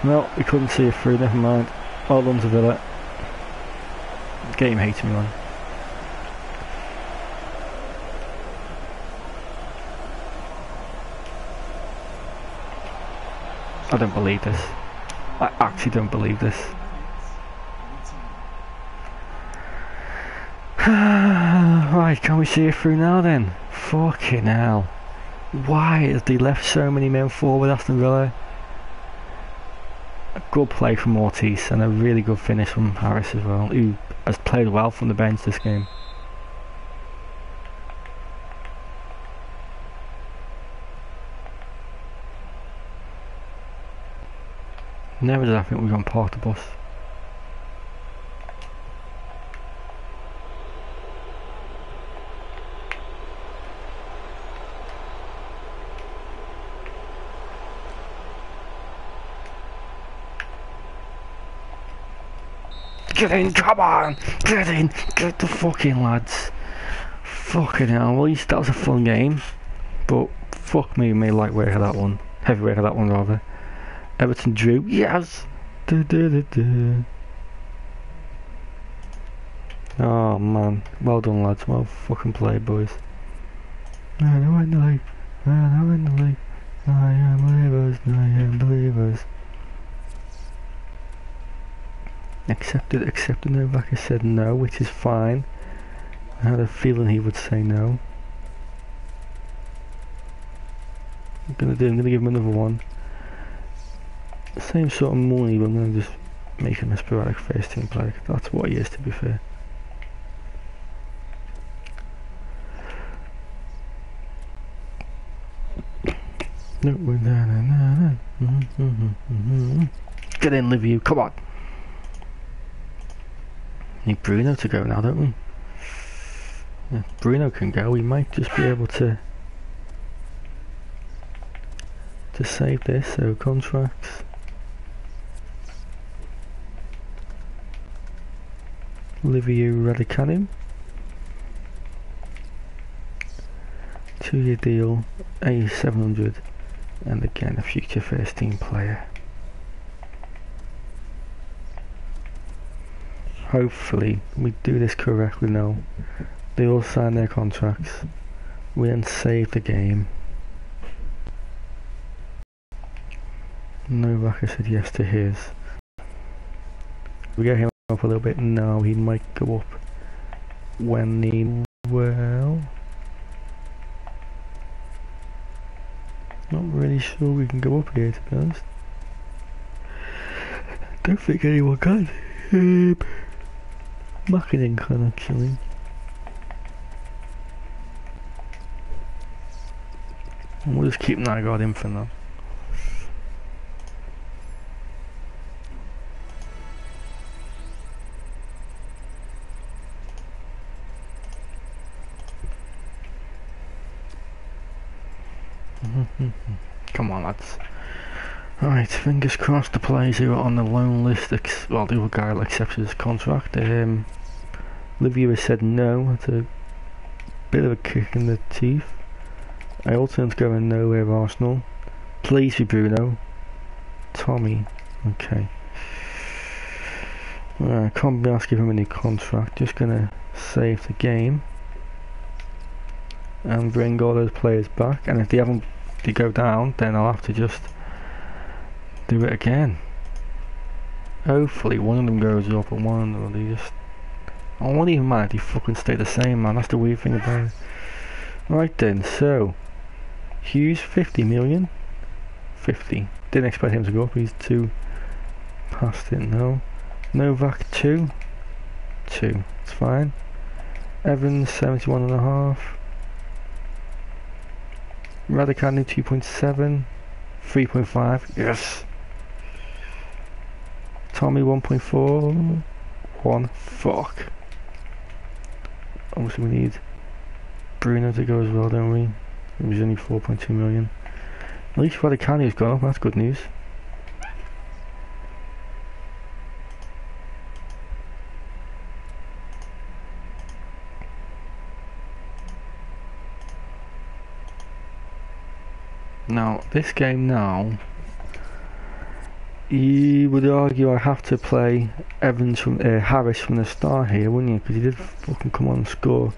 Well, we couldn't see it through, never mind. Well done to Villa. Game hates me, man. I don't believe this. I actually don't believe this. right, can we see it through now then? Fucking hell. Why has they left so many men forward Aston Villa? Good play from Ortiz and a really good finish from Harris as well, who has played well from the bench this game. Never did I think we were going to park the bus. Get in, come on! Get in! Get the fucking lads! Fucking hell, well, that was a fun game. But, fuck me, me lightweight of that one. Heavyweight of that one, rather. Everton drew. Yes! Du, du, du, oh, man. Well done, lads. Well fucking played, boys. No, no, in the league. No, no, in the league. I am believers. I am believers. Accepted, accepted Novak has said no, which is fine. I had a feeling he would say no. I'm gonna do. I'm gonna give him another one. Same sort of money, but I'm gonna just make him a sporadic first team player. That's what he is, to be fair. Na, na, na. Mm-hmm, mm-hmm, mm-hmm. Get in, Liviu, come on. Need Bruno to go now, don't we? Bruno can go. We might just be able to to save this. So contracts. Liviu Raducanu. Two year deal, A700 and again a future first team player. Hopefully we do this correctly now. They all sign their contracts. We then save the game. Novak said yes to his. We get him up a little bit now, he might go up when he well Not really sure we can go up here to be honest. Don't think anyone can. Actually. We'll just keep Nygaard in for now. Come on, lads. Alright, fingers crossed the players who are on the loan list, well, the other guy accepts his contract. Um, Liviu has said no, that's a bit of a kick in the teeth. I Ailton's going nowhere Arsenal. Please be Bruno. Tommy, okay. Alright, can't be asking him any contract, just gonna save the game. And bring all those players back, and if they haven't they go down, then I'll have to just do it again. Hopefully one of them goes up and one of them they just... I won't even mind if they fucking stay the same man, that's the weird thing about it. Right then, so... Hughes, 50 million. 50. Didn't expect him to go up, he's two past it now. Novak, 2. 2, it's fine. Evans, 71 and a half. Raducanu 2.7, 3.5, yes. Tommy 1.4, 1, fuck. Obviously we need Bruno to go as well, don't we? It was only 4.2 million. At least Raducanu's gone up, that's good news. Now, this game now, you would argue I have to play Evans from uh, Harris from the start here, wouldn't you? Because he did fucking come on and score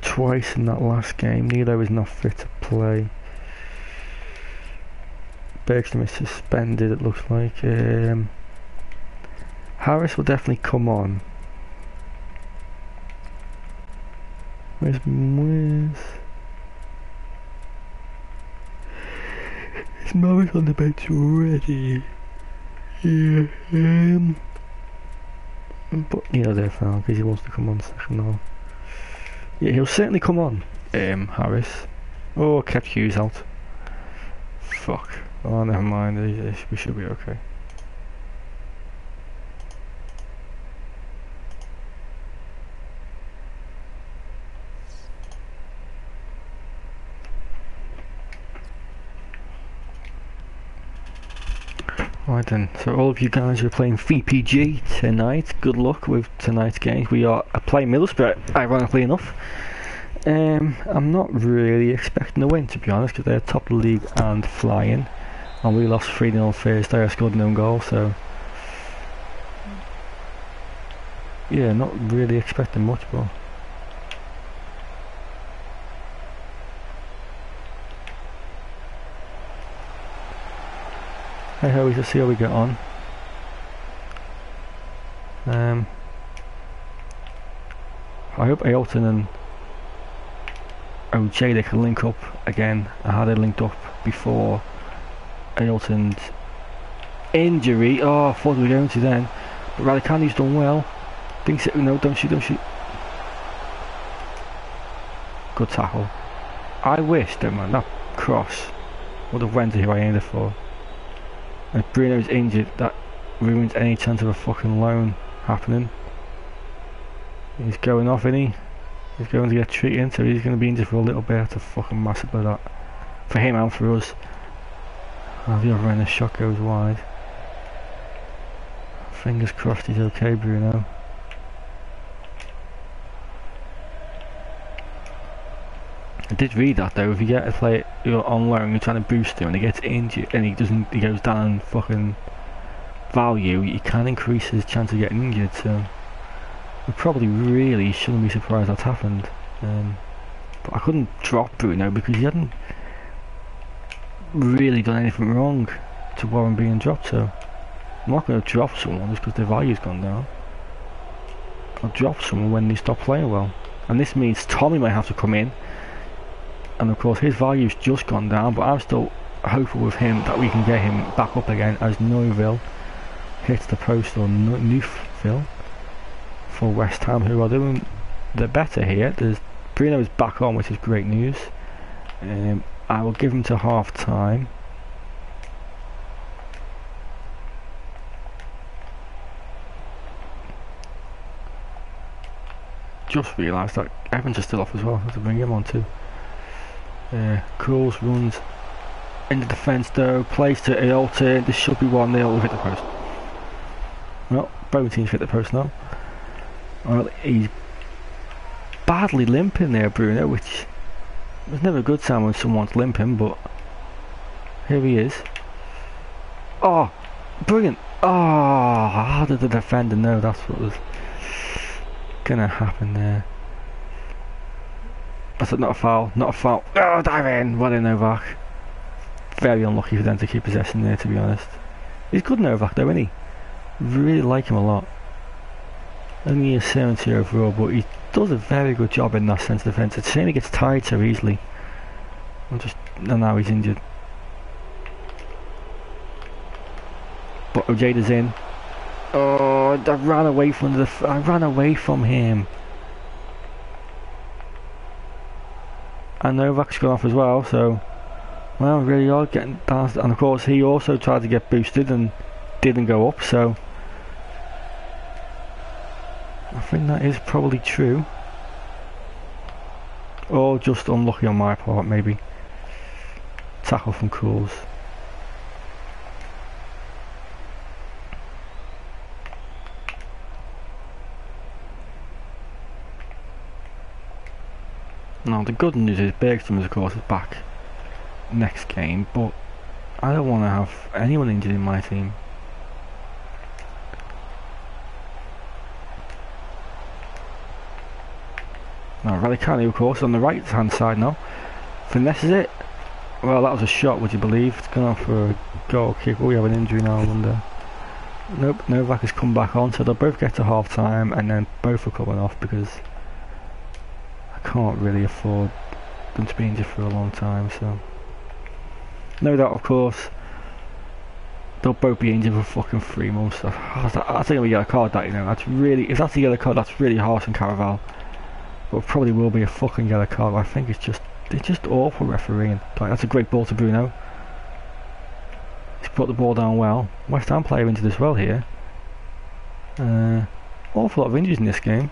twice in that last game. Nilo is not fit to play. Bergstrom is suspended, it looks like. Um, Harris will definitely come on. Where's Moyes? Morris on the bench already? Yeah, um, but know they're fine because he wants to come on second now. Yeah, he'll certainly come on. Um, Harris. Oh, kept Hughes out. Fuck. Oh, never mind. We should be okay. Then, so all of you guys who are playing VPG tonight, good luck with tonight's game. We are playing Middlesbrough, ironically enough. Um, I'm not really expecting a win, to be honest, because they're top of the league and flying. And we lost 3 0 Thursday, I scored no goal, so. Yeah, not really expecting much, but. Hey ho, we just see how we get on. Um, I hope Ailton and OJ they can link up again. I had it linked up before Ailton's injury. Oh, I thought we were going to then. But Raducanu's done well. Thinks it, no, don't shoot, don't shoot. Good tackle. I wish that man, that cross would have went to who I aimed it for. If Bruno's injured, that ruins any chance of a fucking loan happening. He's going off, isn't he? He's going to get treated, so he's going to be injured for a little bit. That's a fucking massive blow that. For him and for us. Oh, the other end, the shot goes wide. Fingers crossed he's okay, Bruno. I did read that though, if you get a player you're on loan, you're trying to boost him and he gets injured and he doesn't he goes down fucking value, you can increase his chance of getting injured, so we probably really shouldn't be surprised that's happened. Um, but I couldn't drop Bruno because he hadn't really done anything wrong to warrant being dropped, so I'm not going to drop someone just because their value's gone down. I'll drop someone when they stop playing well. And this means Tommy might have to come in and of course his value's just gone down but I'm still hopeful with him that we can get him back up again as Neuville hits the post on Neufville for West Ham who are doing the better here. There's Bruno is back on which is great news. Um, I will give him to half time just realised that Evans is still off as well, I have to bring him on too. Uh, Cruz runs into the fence though, plays to Ailton, this should be 1 0, we've hit the post. Well, both teams hit the post now. Well, he's badly limping there, Bruno, which was never a good sign when someone's limping, but here he is. Oh, brilliant. Oh, how did the defender know that's what was gonna happen there? That's not a foul, not a foul. Oh, dive in! Well in Novak. Very unlucky for them to keep possession there, to be honest. He's good Novak though, isn't he? Really like him a lot. Only a 70 overall, but he does a very good job in that sense of defence. It's a shame he gets tired so easily. I'm just, now he's injured. But Ojeda's in. Oh, I ran away from the. I ran away from him. And Novak's gone off as well, so well, really are getting past. And of course, he also tried to get boosted and didn't go up, so I think that is probably true. Or just unlucky on my part, maybe. Tackle from Cools. Now the good news is Bergstrom is of course back next game, but I don't want to have anyone injured in my team. Now Raducanu of course on the right hand side now. Finesses it. Well that was a shot would you believe? It's gone off for a goal kick. Oh we have an injury now I wonder. Nope, Novak has come back on so they'll both get to half time and then both are coming off because can't really afford them to be injured for a long time, so. No doubt, of course, they'll both be injured for fucking three months. That's, that's going to be a card, that, you know. That's really, if that's a yellow card, that's really harsh on Caraval. But probably will be a fucking yellow card. I think it's just, it's just awful refereeing. Like, that's a great ball to Bruno. He's put the ball down well. West Ham player injured as well here. Uh, awful lot of injuries in this game.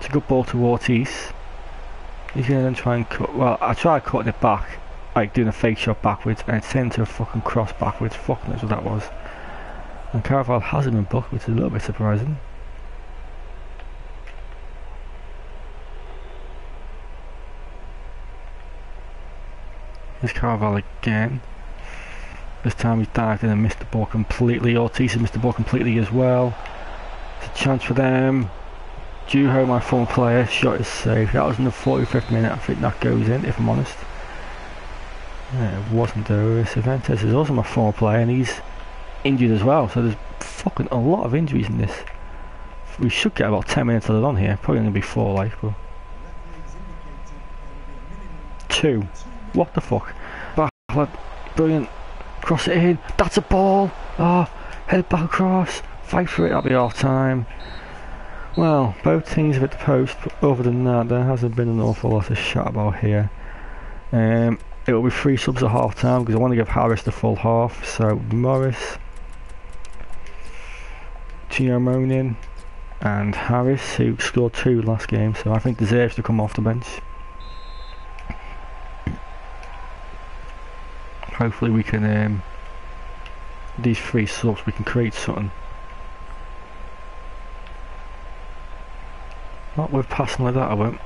It's a good ball to Ortiz. He's to then try and cut. Well, I tried cutting it back, like doing a fake shot backwards, and it sent to a fucking cross backwards. Fuck knows what that was. And Caraval hasn't been booked, which is a little bit surprising. Here's Caraval again. This time he's dived in and missed the ball completely. Ortiz has missed the ball completely as well. It's a chance for them. Juho, my former player, shot is safe. That was in the 45th minute. I think that goes in, if I'm honest. Yeah, it wasn't though. Cervantes is also my former player, and he's injured as well. So there's fucking a lot of injuries in this. We should get about 10 minutes of it on here. Probably going to be four, like, but. two. What the fuck? Brilliant. Cross it in. That's a ball. Oh, head back across. Fight for it. That'll be half time. Well, both teams have hit the post, but other than that, there hasn't been an awful lot of shot about here. Um, it will be three subs at half time because I want to give Harris the full half. So Morris, Gio Monin, and Harris, who scored two last game, so I think deserves to come off the bench. Hopefully, we can um, these three subs we can create something. Not with passing like that, I won't.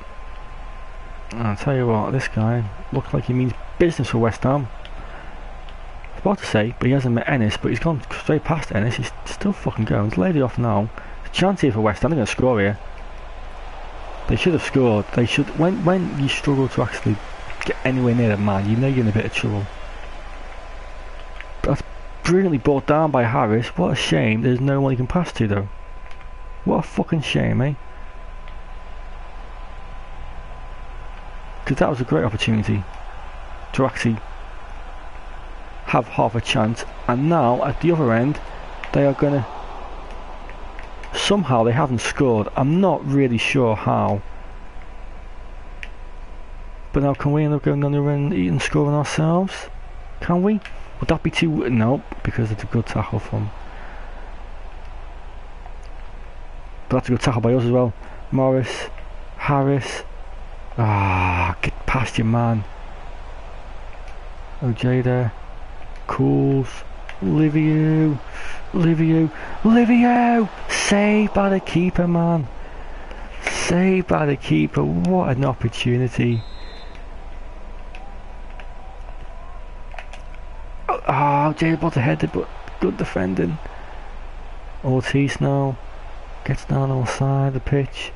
I'll tell you what, this guy looks like he means business for West Ham. I was about to say, but he hasn't met Ennis, but he's gone straight past Ennis. He's still fucking going. He's laid it off now. There's a chance here for West Ham. They're going to score here. They should have scored. They should. When when you struggle to actually get anywhere near the man, you know you're in a bit of trouble. That's brilliantly brought down by Harris. What a shame. There's no one he can pass to though. What a fucking shame, eh? Because that was a great opportunity to actually have half a chance. And now at the other end they are gonna somehow they haven't scored. I'm not really sure how. But now can we end up going run and scoring ourselves? Can we? Would that be too no because it's a good tackle from but that's a good tackle by us as well. Morris Harris Ah, get past your man. Ojeda. Cools. Livio. Livio. Livio! Saved by the keeper, man. Saved by the keeper. What an opportunity. Ah, oh, Jada about to head it, but good defending. Ortiz now gets down on the side of the pitch.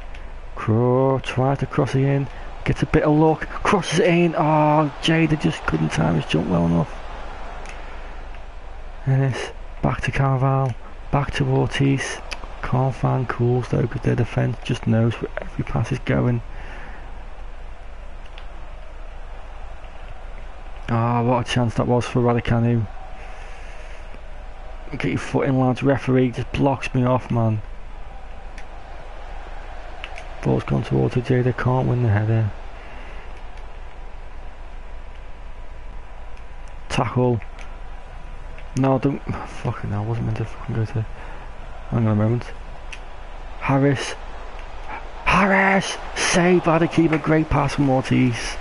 Crow tries to cross it in. Gets a bit of luck. Crosses it in. Oh, Jada just couldn't time his jump well enough. And it's Back to Carval. Back to Ortiz. Can't find Cools though because their defence just knows where every pass is going. Ah, oh, what a chance that was for Raducanu. Get your foot in lads, referee just blocks me off man. Ball's gone towards the J, they can't win the header. Tackle. No, don't. Fucking hell, I wasn't meant to fucking go to. Hang on a moment. Harris. Harris! Saved by the keeper, great pass from Ortiz.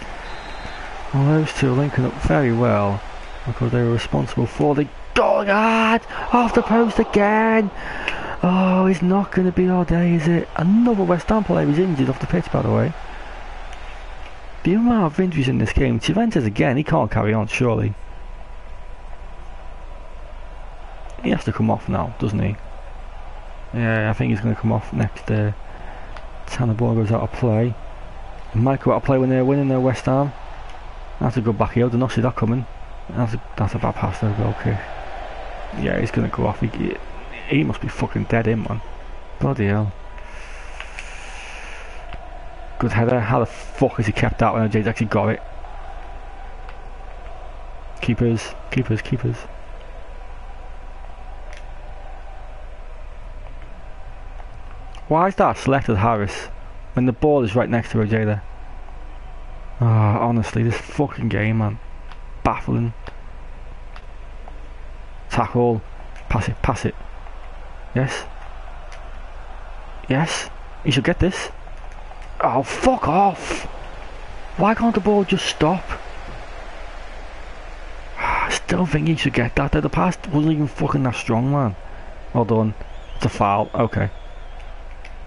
Well, those two are linking up very well because they were responsible for the goal. God! Off the post again! Oh, it's not going to be our day, is it? Another West Ham player is injured off the pitch, by the way. The amount of injuries in this game. Cifuentes again, he can't carry on, surely. He has to come off now, doesn't he? Yeah, I think he's going to come off next uh, ball goes out of play. Might out of play when they're winning their West Ham. That's a good back heel, did not see that coming. That's a, that's a bad pass there, goal kick. Yeah, he's going to go off. He, he must be fucking dead in, man. Bloody hell. Good header. How the fuck is he kept out when Jade's actually got it? Keepers, keepers, keepers. Why is that selected Harris when the ball is right next to Ojeda? Ah, oh, honestly, this fucking game, man. Baffling. Tackle. Pass it, pass it. Yes. Yes. You should get this. Oh, fuck off! Why can't the ball just stop? I still think you should get that. The pass wasn't even fucking that strong, man. Well done. It's a foul. Okay.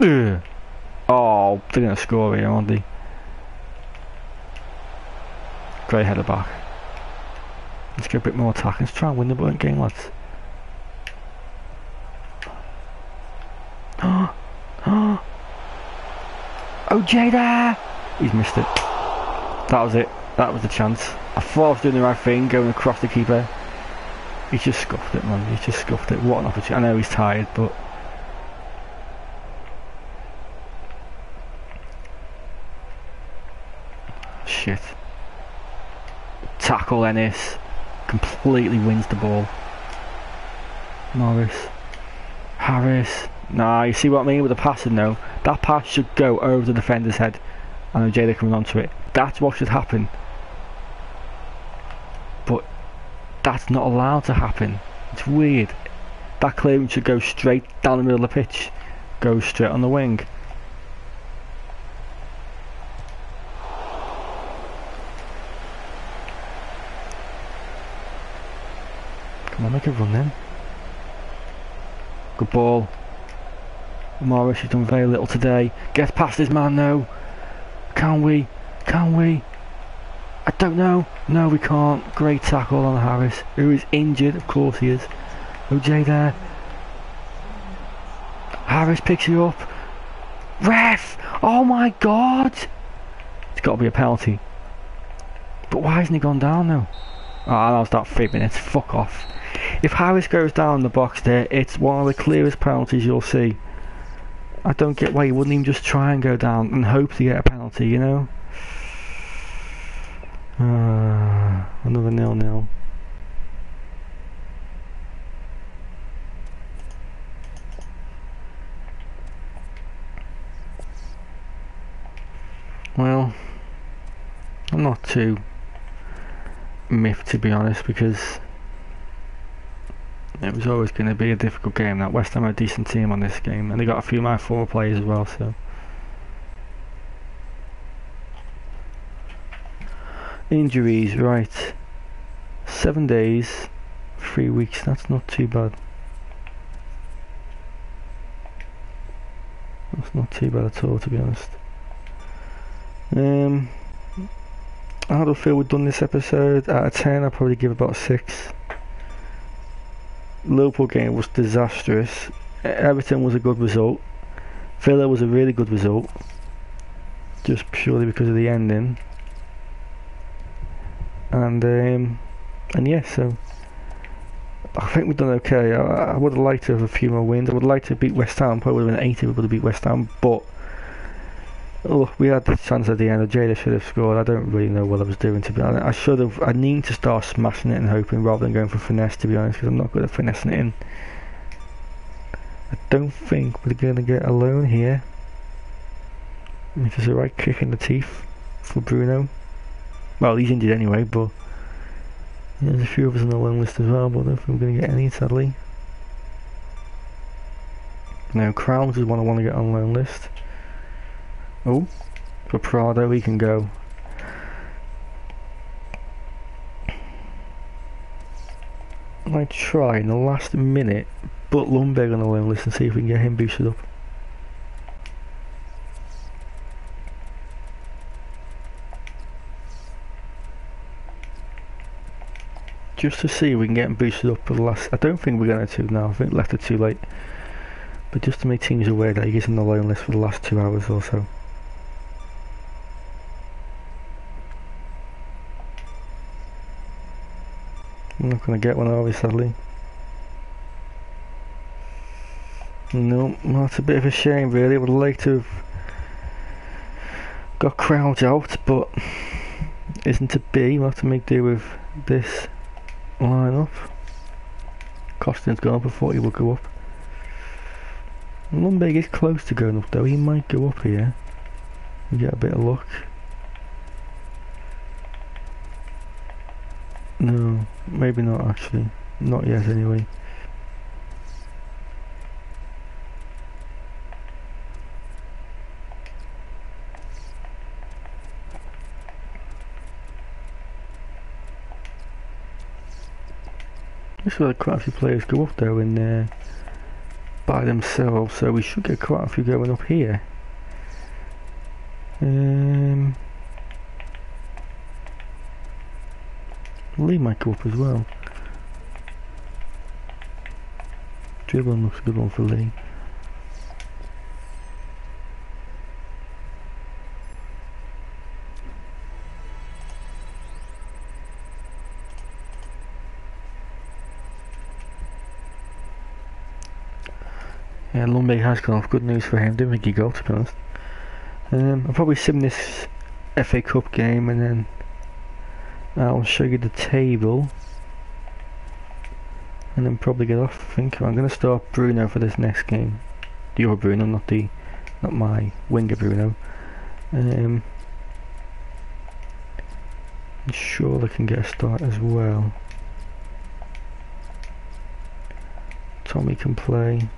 Oh, they're going to score here, aren't they? Great header back. Let's get a bit more attack. Let's try and win the game, lads. oh, Jada! He's missed it. That was it. That was the chance. I thought I was doing the right thing, going across the keeper. He's just scuffed it, man. He's just scuffed it. What an opportunity. I know he's tired, but... Shit. tackle Ennis. Completely wins the ball. Morris. Harris. Nah, you see what I mean with the passing though? That pass should go over the defender's head. And Jada coming onto it. That's what should happen. But that's not allowed to happen. It's weird. That clearance should go straight down the middle of the pitch. Go straight on the wing. On, make a run then. Good ball. Morris has done very little today. Gets past his man now. Can we? Can we? I don't know. No, we can't. Great tackle on Harris, who is injured. Of course he is. OJ there. Harris picks you up. Ref! Oh my god! It's got to be a penalty. But why hasn't he gone down though? Oh, I'll start three minutes. Fuck off. If Harris goes down the box there, it's one of the clearest penalties you'll see. I don't get why you wouldn't even just try and go down and hope to get a penalty, you know? Uh, another nil-nil. Well, I'm not too miffed to be honest because it was always going to be a difficult game. That West Ham are a decent team on this game, and they got a few of my former players as well. So injuries, right? Seven days, three weeks. That's not too bad. That's not too bad at all, to be honest. Um, how do I feel we've done this episode? Out of ten, I'll probably give about six. Liverpool game was disastrous. Everton was a good result. Villa was a really good result. Just purely because of the ending. And um, and yeah, so I think we've done okay. I, I would have liked to have a few more wins. I would like to beat West Ham. Probably would have been 80 if we would have beat West Ham, but Oh, we had the chance at the end. Ojeda should have scored. I don't really know what I was doing to be honest. I should have. I need to start smashing it and hoping rather than going for finesse to be honest, because I'm not good at finessing it in. I don't think we're going to get a loan here. If it's a right kick in the teeth for Bruno. Well, he's injured anyway, but yeah, there's a few of us on the loan list as well, but I don't think we're going to get any sadly. Now, Crowns is one I want to get on loan list. Oh, for Prado we can go. I try in the last minute, but Lundberg on the loan list and see if we can get him boosted up. Just to see if we can get him boosted up for the last. I don't think we're going to now. I think left it too late. But just to make teams aware that he's on the loan list for the last two hours or so. I'm not going to get one obviously. No, well, that's a bit of a shame really. I would like to have got crowds out, but isn't to be. We'll have to make do with this lineup. Costin's gone up, I thought he would go up. Lundberg is close to going up though, he might go up here get a bit of luck. No, maybe not actually. Not yet anyway. Looks like quite a few players go up there in there by themselves, so we should get quite a few going up here. Um, Lee might go up as well. Dribbling looks a good one for Lee. Yeah, Lundberg has gone off. Good news for him. Didn't think he got to be honest. Um, I'll probably sim this FA Cup game and then I'll show you the table and then probably get off. I think I'm going to start Bruno for this next game. your Bruno, not the, not my winger Bruno. Um, I'm sure they can get a start as well. Tommy can play.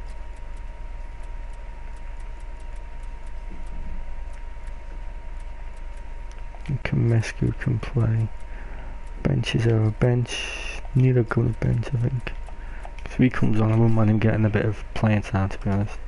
Kamescu can play. Benches are a bench. Neither go to bench, I think. If he comes on, I wouldn't mind him getting a bit of playing time, to be honest.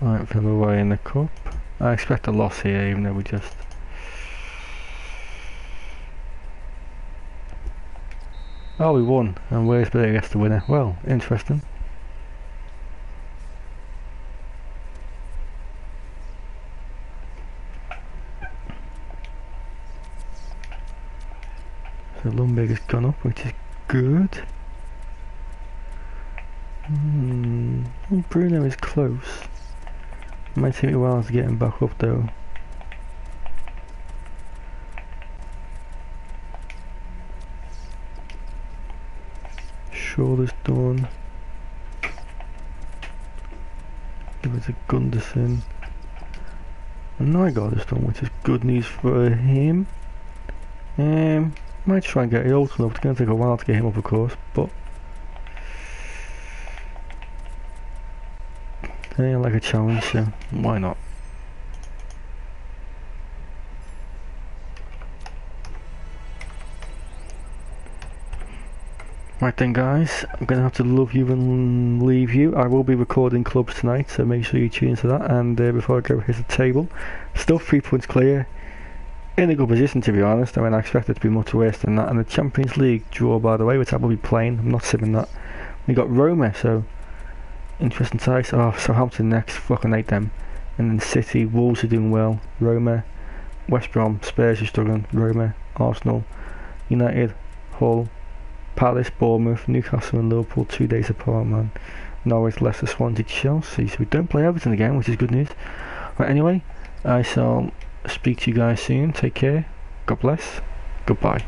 Right, for the way in the cup. I expect a loss here, even though we just... Oh, we won, and where's Billy gets the winner? Well, interesting. So Lundberg has gone up, which is good. Mm, Bruno is close. Take me a while to get back up though. Shoulders done. Give it to Gunderson. And I got this done, which is good news for him. Um, might try and get Olsen up. It's going to take a while to get him up, of course, but Yeah, like a challenge, so why not? Right then guys, I'm going to have to love you and leave you. I will be recording clubs tonight, so make sure you tune into that. And uh, before I go, here's the table. Still three points clear. In a good position to be honest. I mean, I expect it to be much worse than that. And the Champions League draw, by the way, which I will be playing. I'm not simming that. We got Roma, so Interesting size. Oh, Southampton next. Fucking hate them. And then City, Wolves are doing well. Roma, West Brom, Spurs are struggling. Roma, Arsenal, United, Hull, Palace, Bournemouth, Newcastle and Liverpool two days apart, man. Norwich, Leicester, Swansea, Chelsea. So we don't play Everton again, which is good news. Right, anyway, I shall speak to you guys soon. Take care. God bless. Goodbye.